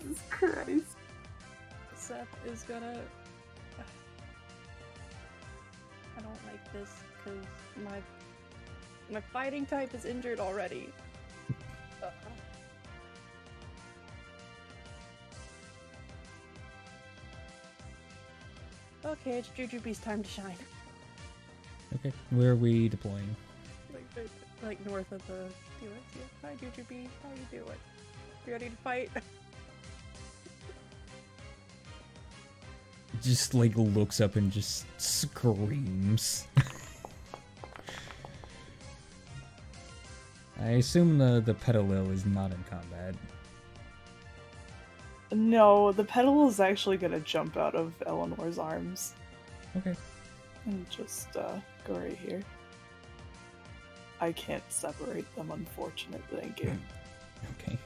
[SPEAKER 2] Jesus Christ.
[SPEAKER 3] Seth is gonna. I don't like this because my my fighting type is injured already. Uh, Okay, it's Jujubee's time to shine.
[SPEAKER 1] Okay, where are we deploying?
[SPEAKER 3] Like, like, north of the Felix. Yeah. Hi, Jujubee. How you doing? You ready to fight?
[SPEAKER 1] Just like looks up and just screams. I assume the the Petilil is not in combat.
[SPEAKER 2] No, the petal is actually gonna jump out of Eleanor's arms
[SPEAKER 1] Okay.
[SPEAKER 2] and just uh, go right here. I can't separate them, unfortunately. Game
[SPEAKER 1] Okay.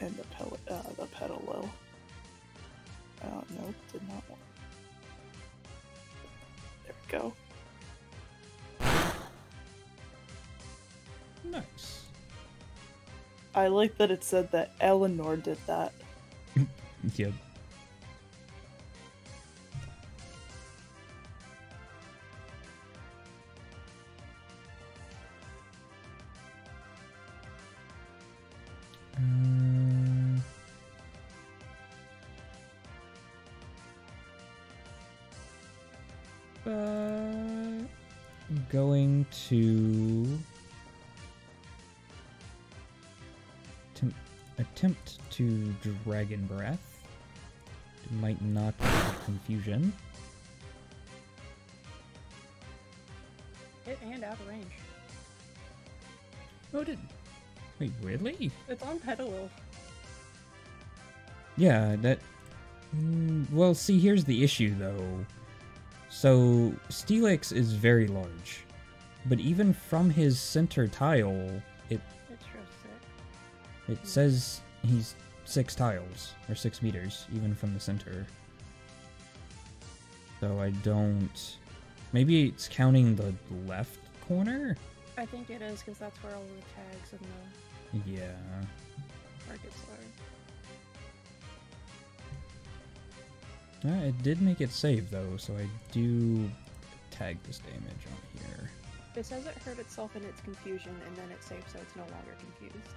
[SPEAKER 2] and the pel- uh, the petal will. Oh no, did not want. There we go.
[SPEAKER 1] Nice.
[SPEAKER 2] I like that it said that Eleanor did that.
[SPEAKER 1] Yep. To dragon breath. It might not cause confusion.
[SPEAKER 3] Hit and out of range.
[SPEAKER 1] Oh, did wait really?
[SPEAKER 3] It's on Petilil.
[SPEAKER 1] Yeah, that. Mm, well, see, here's the issue though. So, Steelix is very large, but even from his center tile, it
[SPEAKER 3] sick.
[SPEAKER 1] it says he's six tiles or six meters, even from the center. So I don't. Maybe it's counting the left corner.
[SPEAKER 3] I think it is because that's where all the tags and the
[SPEAKER 1] Yeah.
[SPEAKER 3] targets are.
[SPEAKER 1] Uh, it did make it save though, so I do tag this damage on here.
[SPEAKER 3] It says it hurt itself in its confusion and then it saved so it's no longer confused.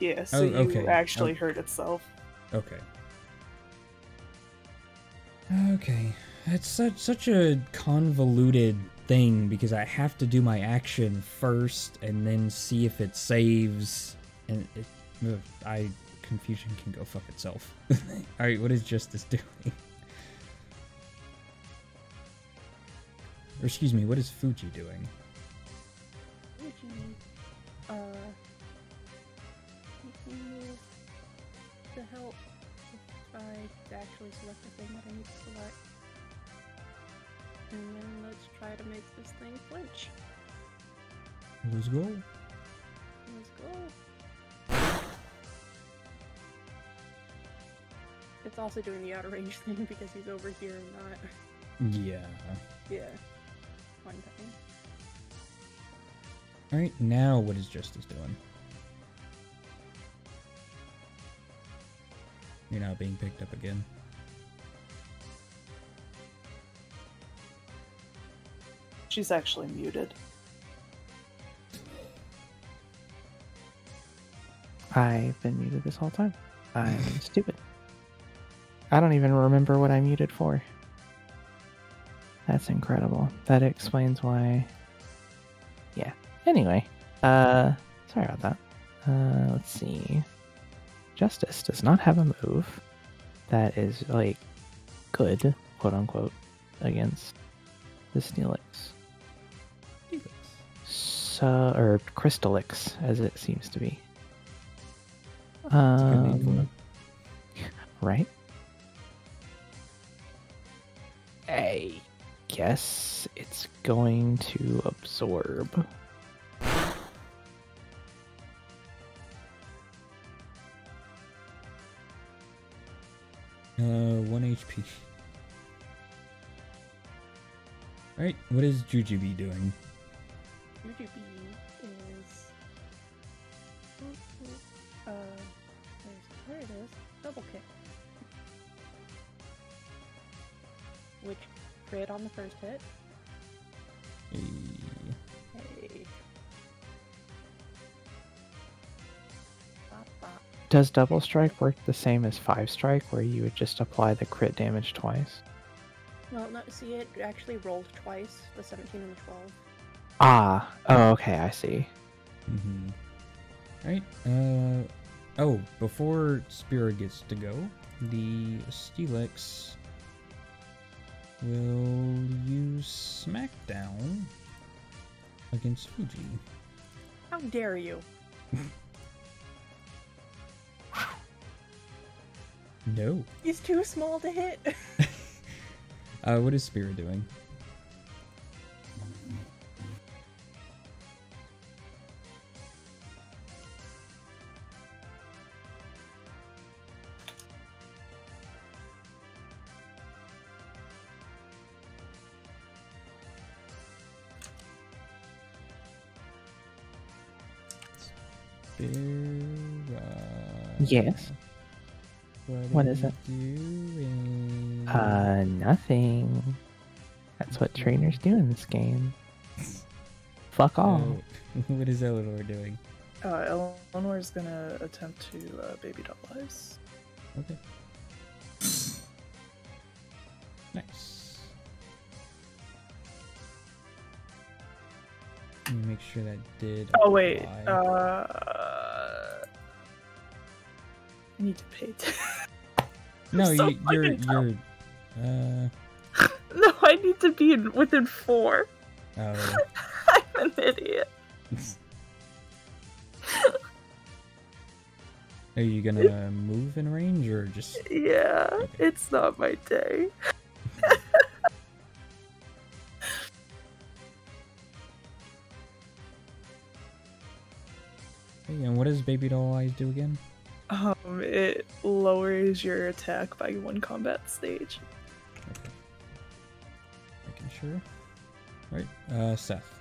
[SPEAKER 2] Yeah, so
[SPEAKER 1] Oh,
[SPEAKER 2] you actually
[SPEAKER 1] Oh.
[SPEAKER 2] hurt itself.
[SPEAKER 1] Okay. Okay. It's such such a convoluted thing because I have to do my action first and then see if it saves and it ugh, I confusion can go fuck itself. Alright, what is justice doing? Or excuse me, what is Fuji doing?
[SPEAKER 3] If I actually select the thing that I need to select. And then let's try to make this thing flinch.
[SPEAKER 1] Let's go.
[SPEAKER 3] Let's go. It's also doing the outer range thing because he's over here and not
[SPEAKER 1] Yeah.
[SPEAKER 3] yeah. One.
[SPEAKER 1] Alright, now what is justice doing? You're not being picked up again.
[SPEAKER 2] She's actually muted.
[SPEAKER 4] I've been muted this whole time. I'm stupid. I don't even remember what I muted for. That's incredible. That explains why. Yeah. Anyway, uh, sorry about that. Uh, let's see. Justice does not have a move that is like good, quote unquote, against the Steelix. So, or Crystalix, as it seems to be.
[SPEAKER 1] It's a good name for
[SPEAKER 4] Um, right? I guess it's going to absorb.
[SPEAKER 1] Uh, one HP. Alright, what is Jujubee doing?
[SPEAKER 3] Jujubee is. Uh, there it is. Double kick. Which crit on the first hit.
[SPEAKER 4] Does double strike work the same as five strike, where you would just apply the crit damage twice?
[SPEAKER 3] Well, no, see, it actually rolled twice the 17 and the 12.
[SPEAKER 4] Ah, oh, okay, I see.
[SPEAKER 1] Mm-hmm. Right. Uh. Oh, before Spira gets to go, the Steelix will use Smackdown against Fuji.
[SPEAKER 3] How dare you?
[SPEAKER 1] No.
[SPEAKER 3] He's too small to hit.
[SPEAKER 1] Uh, what is Spira doing? Spira.
[SPEAKER 4] Yes.
[SPEAKER 1] What,
[SPEAKER 4] What
[SPEAKER 1] are
[SPEAKER 4] is
[SPEAKER 1] you
[SPEAKER 4] it?
[SPEAKER 1] Doing?
[SPEAKER 4] Uh, nothing. That's what trainers do in this game. Fuck off.
[SPEAKER 1] Oh, what is Eleanor doing?
[SPEAKER 2] Uh, Eleanor is gonna attempt to uh, baby doll eyes.
[SPEAKER 1] Okay. Nice. Let me make sure that did.
[SPEAKER 2] Oh wait,
[SPEAKER 1] apply.
[SPEAKER 2] uh, I need to pay.
[SPEAKER 1] No,
[SPEAKER 2] so
[SPEAKER 1] you, you're
[SPEAKER 2] fucking
[SPEAKER 1] you're. Uh,
[SPEAKER 2] no, I need to be in, within four.
[SPEAKER 1] oh.
[SPEAKER 2] I'm an idiot.
[SPEAKER 1] Are you gonna move in range or just?
[SPEAKER 2] Yeah,
[SPEAKER 1] Okay.
[SPEAKER 2] it's not my day.
[SPEAKER 1] Hey, and what does Baby Doll Eyes do again?
[SPEAKER 2] Um, it lowers your attack by one combat stage.
[SPEAKER 1] Okay. Making sure. Right. Uh, Seth.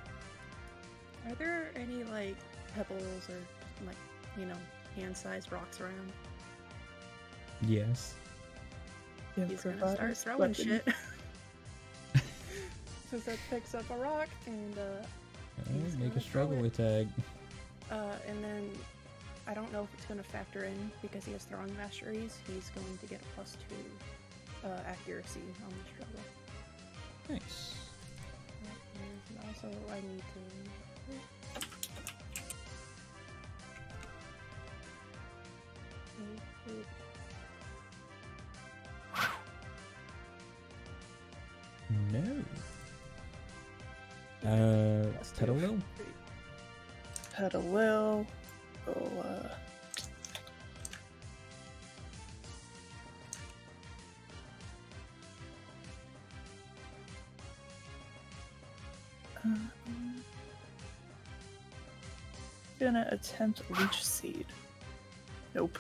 [SPEAKER 3] Are there any like pebbles or like you know hand-sized rocks around?
[SPEAKER 1] Yes.
[SPEAKER 3] He's gonna start throwing
[SPEAKER 2] weapon.
[SPEAKER 3] shit. so Seth picks up a rock and uh, He's
[SPEAKER 1] make a struggle
[SPEAKER 3] throw it.
[SPEAKER 1] attack.
[SPEAKER 3] uh, and then I don't know if it's gonna factor in because he has throwing masteries. He's going to get a plus two uh, accuracy on the struggle.
[SPEAKER 1] Nice.
[SPEAKER 3] And also, I need to.
[SPEAKER 1] No. Uh,
[SPEAKER 3] Plus two.
[SPEAKER 2] Oh, uh. Um, Gonna attempt leech seed. Nope.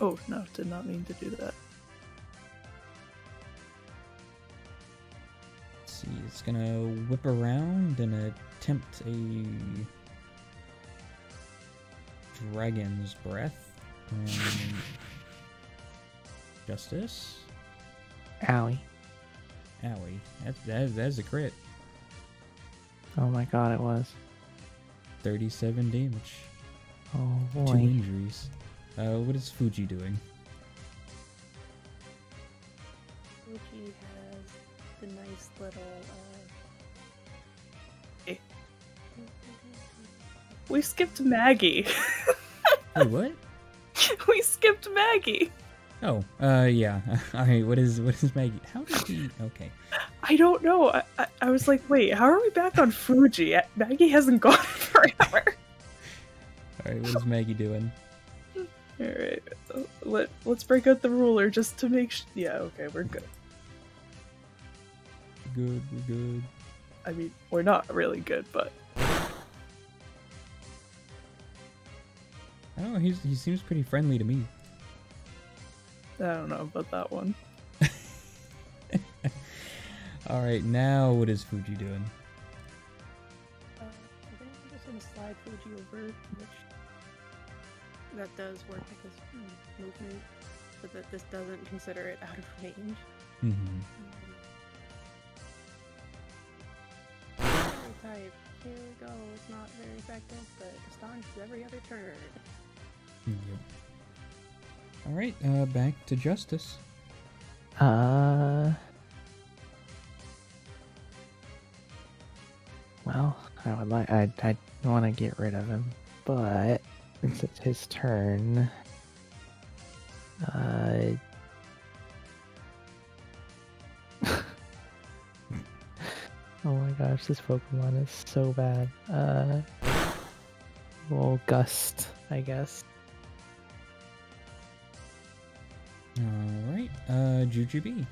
[SPEAKER 2] Oh no, did not mean to do that.
[SPEAKER 1] It's gonna whip around and attempt a dragon's breath. Um, justice.
[SPEAKER 4] Owie.
[SPEAKER 1] Owie. That's that, that's a crit.
[SPEAKER 4] Oh my god, it was.
[SPEAKER 1] Thirty-seven damage.
[SPEAKER 4] Oh
[SPEAKER 1] Two
[SPEAKER 4] boy.
[SPEAKER 1] Two injuries. Uh, what is Fuji doing?
[SPEAKER 3] The nice little. Uh...
[SPEAKER 2] Eh. We skipped Maggie.
[SPEAKER 1] Wait, what?
[SPEAKER 2] we skipped Maggie.
[SPEAKER 1] Oh, uh, yeah. All right. What is what is Maggie? How did he? Okay.
[SPEAKER 2] I don't know. I, I, I was like, wait, how are we back on Fuji? Maggie hasn't gone forever.
[SPEAKER 1] All right. What is Maggie doing?
[SPEAKER 2] All right, let let's break out the ruler just to make sure. Yeah, okay, we're good.
[SPEAKER 1] Good. We're good.
[SPEAKER 2] I mean, we're not really good, but
[SPEAKER 1] I don't know. He's he seems pretty friendly to me.
[SPEAKER 2] I don't know about that one.
[SPEAKER 1] All right. Now what is Fuji doing?
[SPEAKER 3] Uh, I think I'm just gonna slide Fuji over, which that does work because hmm, movement, but that this doesn't consider it out of range.
[SPEAKER 1] Mm-hmm.
[SPEAKER 3] Fairy type. Here we go. It's not very effective, but astonishes every other turn.
[SPEAKER 1] Yep. All right. Uh, back to justice.
[SPEAKER 4] Uh. Well, I would like. I I want to get rid of him, but since it's his turn, uh. Oh my gosh, this Pokemon is so bad. Uh. Well, gust, I guess.
[SPEAKER 1] All right. Uh, Jujubee.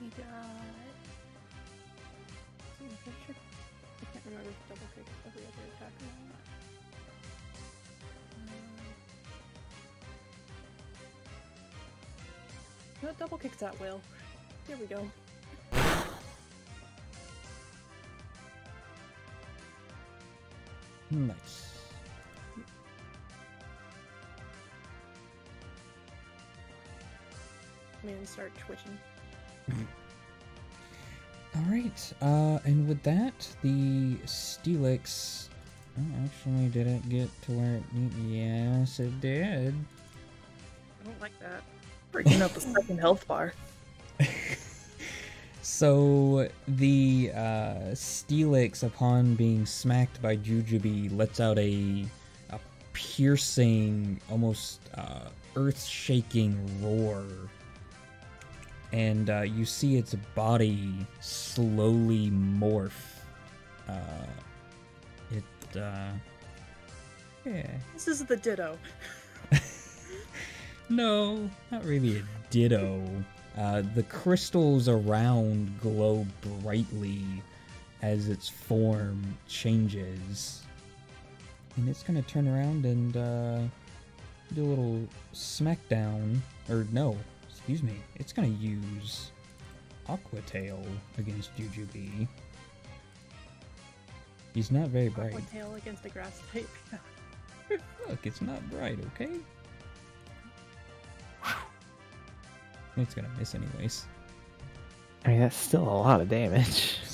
[SPEAKER 3] We got. I'm pretty sure. I can't remember if double kick is every other attack or not. Um, No, double kicks at will. There we go.
[SPEAKER 1] Nice.
[SPEAKER 3] Man, start twitching.
[SPEAKER 1] All right. Uh, and with that, the Steelix. Oh, actually, did it get to where it? Yes, it did.
[SPEAKER 3] I don't like that.
[SPEAKER 2] Breaking up a second health bar.
[SPEAKER 1] So the uh, Steelix, upon being smacked by Jujubee, lets out a, a piercing, almost uh, earth-shaking roar, and uh, you see its body slowly morph. Uh, it, uh, yeah,
[SPEAKER 3] This is the Ditto.
[SPEAKER 1] no, not really a ditto. Uh, the crystals around glow brightly as its form changes. And it's gonna turn around and uh, do a little smackdown. Or no, excuse me. It's gonna use Aqua Tail against Jujubee. He's not very bright.
[SPEAKER 3] Aqua tail against the grass type.
[SPEAKER 1] Look, it's not bright, okay? It's gonna miss anyways.
[SPEAKER 4] I mean, that's still a lot of damage.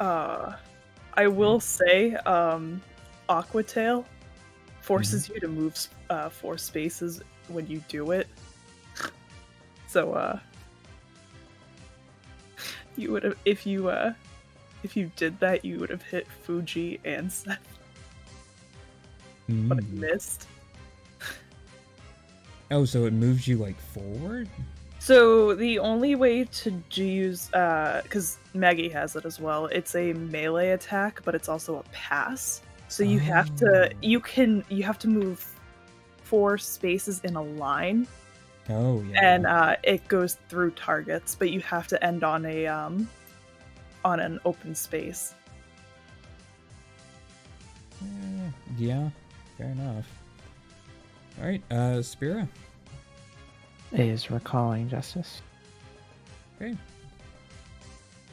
[SPEAKER 2] Uh, I will say, um, Aquatail forces you to move uh, four spaces when you do it. So, uh, you would have if you uh, if you did that, you would have hit Fuji and Seth, but it
[SPEAKER 1] Mm.
[SPEAKER 2] missed.
[SPEAKER 1] Oh, so it moves you like forward?
[SPEAKER 2] So the only way to use, because Maggie has it as well, it's a melee attack, but it's also a pass. So you have to,
[SPEAKER 1] Oh.
[SPEAKER 2] you can, you have to move four spaces in a line,
[SPEAKER 1] Oh yeah.
[SPEAKER 2] and uh, it goes through targets, but you have to end on a, um, on an open space.
[SPEAKER 1] Eh, yeah, fair enough. All right, uh, Spira.
[SPEAKER 4] Is recalling justice.
[SPEAKER 1] Okay.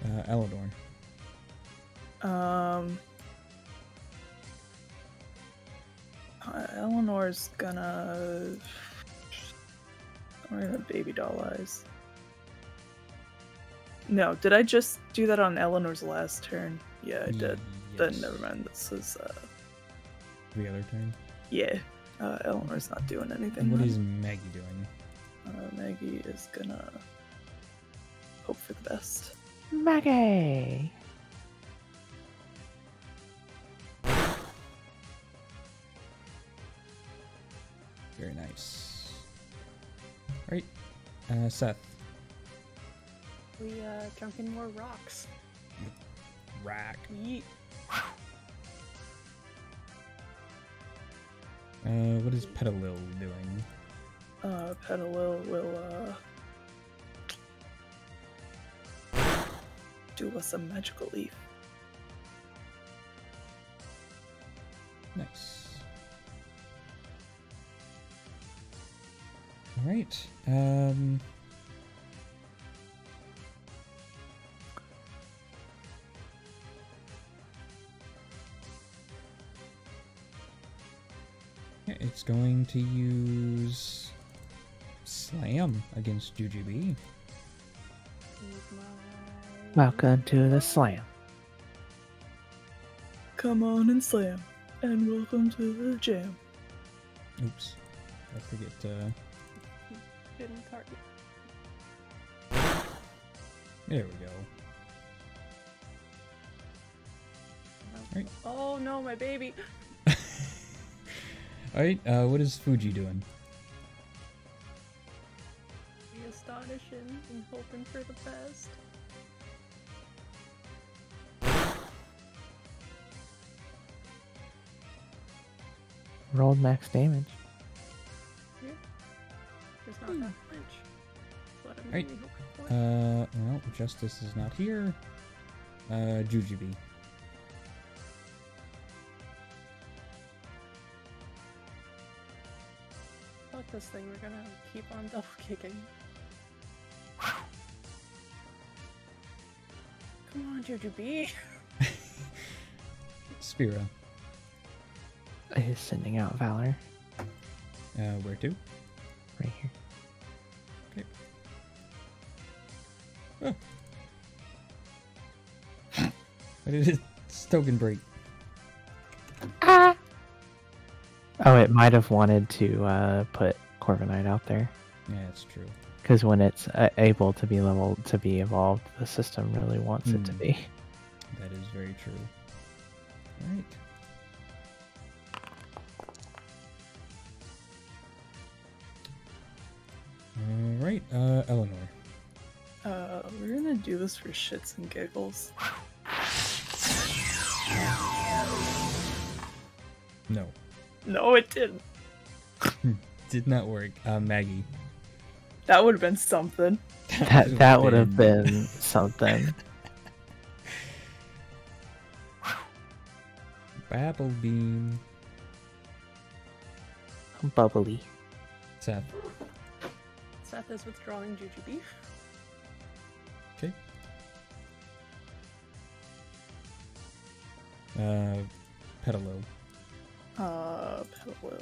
[SPEAKER 1] Uh, Elidor.
[SPEAKER 2] Um, uh, Eleanor's gonna. We're gonna baby doll eyes. No, did I just do that on Eleanor's last turn? Yeah, I did. Then never mind. This is uh,
[SPEAKER 1] The other turn.
[SPEAKER 2] yeah. Uh, Eleanor's not doing anything.
[SPEAKER 1] And what
[SPEAKER 2] then.
[SPEAKER 1] is Maggie doing?
[SPEAKER 2] Uh, Maggie is gonna hope for the best.
[SPEAKER 4] Maggie.
[SPEAKER 1] Very nice. Alright, uh, Seth.
[SPEAKER 3] We uh jump in more rocks.
[SPEAKER 1] Rack.
[SPEAKER 3] Yeet.
[SPEAKER 1] Uh, what is Petilil doing?
[SPEAKER 2] Uh, Petilil will uh do us a magical leaf.
[SPEAKER 1] Nice. Alright, um. It's going to use Slam against Jujubee.
[SPEAKER 4] Welcome to the slam.
[SPEAKER 2] Come on and slam, and welcome to the jam.
[SPEAKER 1] Oops. I forget, uh.
[SPEAKER 3] Hidden target.
[SPEAKER 1] There we go. Right.
[SPEAKER 3] Oh no, my baby.
[SPEAKER 1] Alright, uh, what is Fuji doing?
[SPEAKER 3] Be and hoping for the best.
[SPEAKER 4] Rolled max damage. Yeah.
[SPEAKER 3] There's not that much. What I'm
[SPEAKER 1] Right.
[SPEAKER 3] really hoping for.
[SPEAKER 1] Uh, well, Justice is not here. Uh, Jujubee.
[SPEAKER 3] Fuck this thing, we're gonna keep on double kicking. Come on, be.
[SPEAKER 1] Spira.
[SPEAKER 4] Is sending out Valor
[SPEAKER 1] Uh, where to?
[SPEAKER 4] right here.
[SPEAKER 1] What did his token break? Ah!
[SPEAKER 4] Oh, it might have wanted to uh, put Corviknight out there
[SPEAKER 1] Yeah, it's true.
[SPEAKER 4] Because when it's uh, able to be leveled to be evolved, the system really wants it to
[SPEAKER 1] Hmm.
[SPEAKER 4] be.
[SPEAKER 1] That is very true. Alright. Alright, uh, Eleanor.
[SPEAKER 2] Uh, we're gonna do this for shits and giggles.
[SPEAKER 1] No.
[SPEAKER 2] No, it didn't.
[SPEAKER 1] Did not work. Uh, Maggie.
[SPEAKER 2] That would have been something.
[SPEAKER 4] That that would have been something.
[SPEAKER 1] Bubble Beam.
[SPEAKER 4] Bubbly.
[SPEAKER 1] Seth.
[SPEAKER 3] Seth is withdrawing Jujubee.
[SPEAKER 1] Okay. Uh, Petalo.
[SPEAKER 2] Uh, Petilil.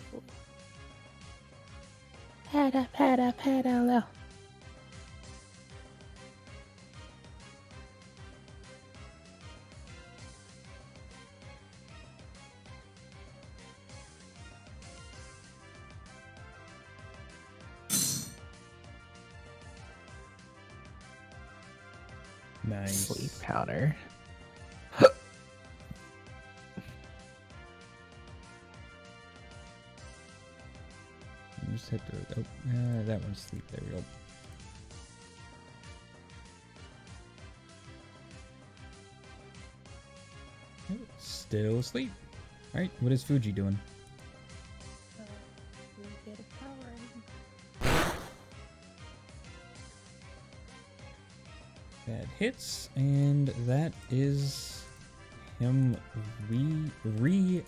[SPEAKER 4] Peta peta peta
[SPEAKER 1] Nice.
[SPEAKER 4] Sleep powder.
[SPEAKER 1] Hit the. Oh, uh, that one's sleep. There we go. Still asleep. Alright, what is Fuji doing? That hits, and that is him re re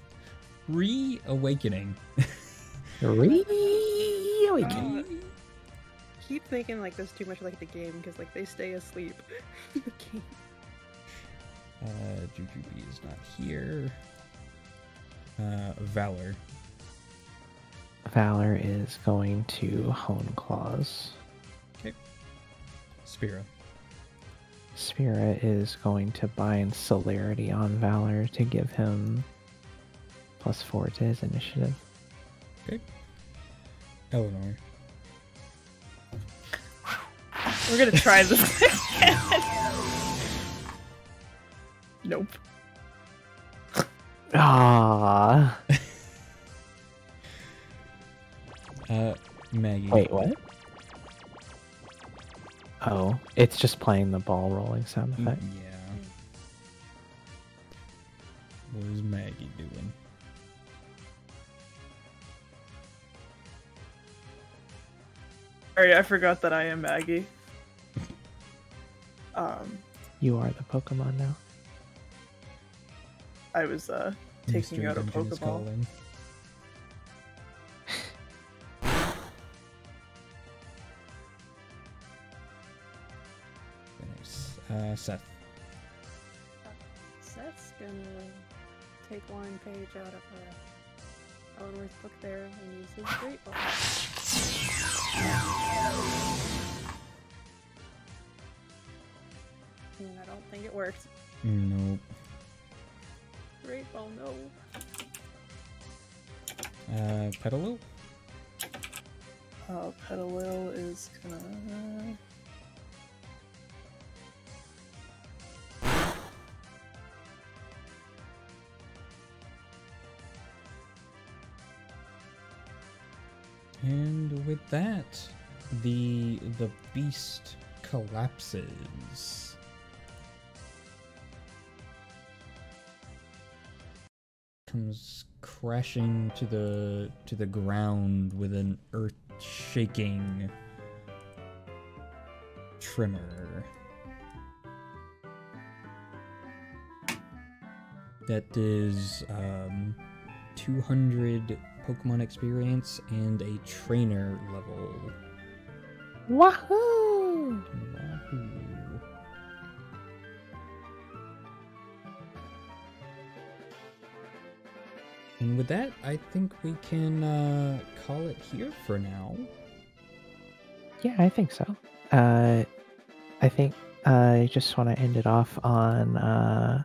[SPEAKER 1] reawakening.
[SPEAKER 4] Reawaken.
[SPEAKER 3] Keep thinking like this too much like the game because like they stay asleep. the game.
[SPEAKER 1] Uh, Jujubee is not here. Uh, Valor.
[SPEAKER 4] Valor is going to hone claws. Okay.
[SPEAKER 1] Spira.
[SPEAKER 4] Spirit is going to bind celerity on Valor to give him plus four to his initiative.
[SPEAKER 1] Eleanor.
[SPEAKER 2] We're gonna try this. Again. Nope.
[SPEAKER 4] Ah.
[SPEAKER 1] Uh, Maggie.
[SPEAKER 4] Wait, what? Oh, it's just playing the ball rolling sound
[SPEAKER 1] Mm,
[SPEAKER 4] effect.
[SPEAKER 1] Yeah. What is Maggie doing?
[SPEAKER 2] Sorry, I forgot that I am Maggie. Um,
[SPEAKER 4] You are the Pokemon now.
[SPEAKER 2] I was uh taking
[SPEAKER 1] Mystery
[SPEAKER 2] out a Pokeball.
[SPEAKER 1] Nice. Uh, Seth.
[SPEAKER 3] Seth's gonna take one page out of uh, Eleanor's book there and use his Great Ball. I don't think it works.
[SPEAKER 1] Nope.
[SPEAKER 3] Great Ball, no.
[SPEAKER 1] Uh, Petilil?
[SPEAKER 2] Uh, Petilil is gonna.
[SPEAKER 1] And with that, the the beast collapses. Comes crashing to the to the ground with an earth-shaking tremor. That is um, 200 Pokemon experience and a trainer level.
[SPEAKER 4] Wahoo!
[SPEAKER 1] Wahoo. And with that, I think we can uh, call it here for now.
[SPEAKER 4] Yeah, I think so. Uh, I think I just want to end it off on uh,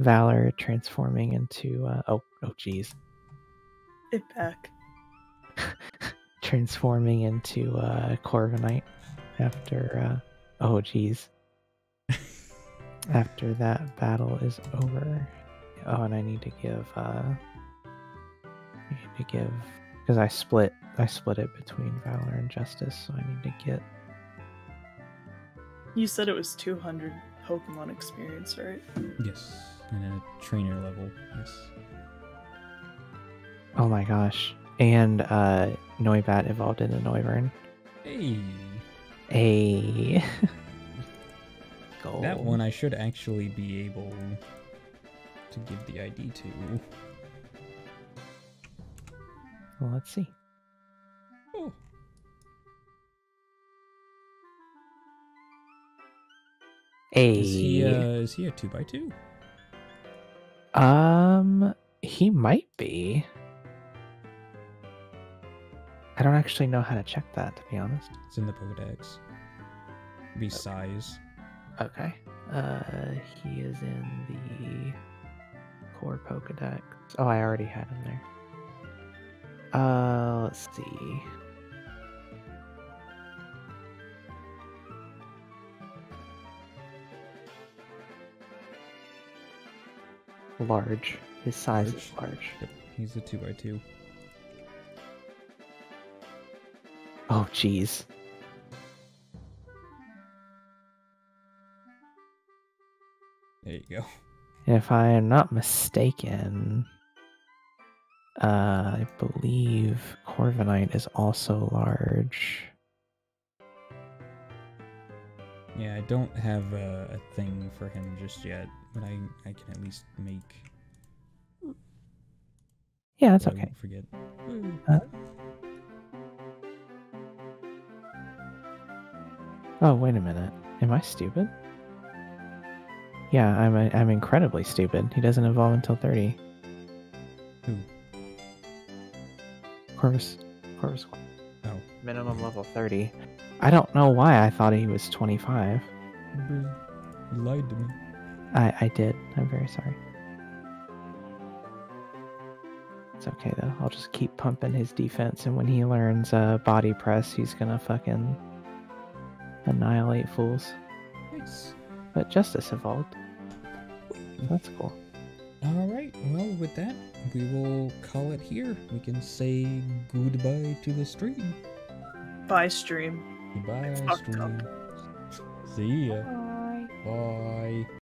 [SPEAKER 4] Valor transforming into uh, oh oh geez,
[SPEAKER 2] It back.
[SPEAKER 4] transforming into uh, Corviknight after uh, oh geez. after that battle is over. Oh, and I need to give uh, I need to give because I split I split it between Valor and Justice, so I need to get
[SPEAKER 2] You said it was 200 Pokemon experience, right?
[SPEAKER 1] Yes, and a trainer level. Yes.
[SPEAKER 4] Oh my gosh. And uh Noibat evolved into Noivern.
[SPEAKER 1] Hey,
[SPEAKER 4] A Gold.
[SPEAKER 1] that one I should actually be able to give the ID to.
[SPEAKER 4] Well, let's see.
[SPEAKER 1] Oh,
[SPEAKER 4] A
[SPEAKER 1] is he? Uh, is he a two by two?
[SPEAKER 4] um he might be. I don't actually know how to check that to be honest.
[SPEAKER 1] It's in the Pokedex. Be size.
[SPEAKER 4] Okay. Uh he is in the core Pokedex. Oh, I already had him there. Uh let's see. Large. His size is large.
[SPEAKER 1] Yep, he's a two by two.
[SPEAKER 4] Oh jeez.
[SPEAKER 1] There you go.
[SPEAKER 4] If I am not mistaken, uh, I believe Corviknight is also large.
[SPEAKER 1] Yeah, I don't have a, a thing for him just yet, but I I can at least make.
[SPEAKER 4] Yeah, that's okay.
[SPEAKER 1] forget.
[SPEAKER 4] Uh, Oh, wait a minute. Am I stupid? Yeah, I'm I'm incredibly stupid. He doesn't evolve until 30.
[SPEAKER 1] Who?
[SPEAKER 4] Corvus. Corvus.
[SPEAKER 1] Oh,
[SPEAKER 4] Minimum level 30. I don't know why I thought he was 25.
[SPEAKER 1] you lied to me.
[SPEAKER 4] I, I did. I'm very sorry. It's okay though. I'll just keep pumping his defense, and when he learns uh, body press, he's gonna fucking annihilate fools.
[SPEAKER 1] Nice.
[SPEAKER 4] But justice evolved. That's cool.
[SPEAKER 1] All right. Well, with that, we will call it here. We can say goodbye to the stream.
[SPEAKER 2] Bye, stream.
[SPEAKER 1] Goodbye,
[SPEAKER 2] It's fucked up.
[SPEAKER 1] stream. See ya.
[SPEAKER 3] Bye.
[SPEAKER 1] Bye.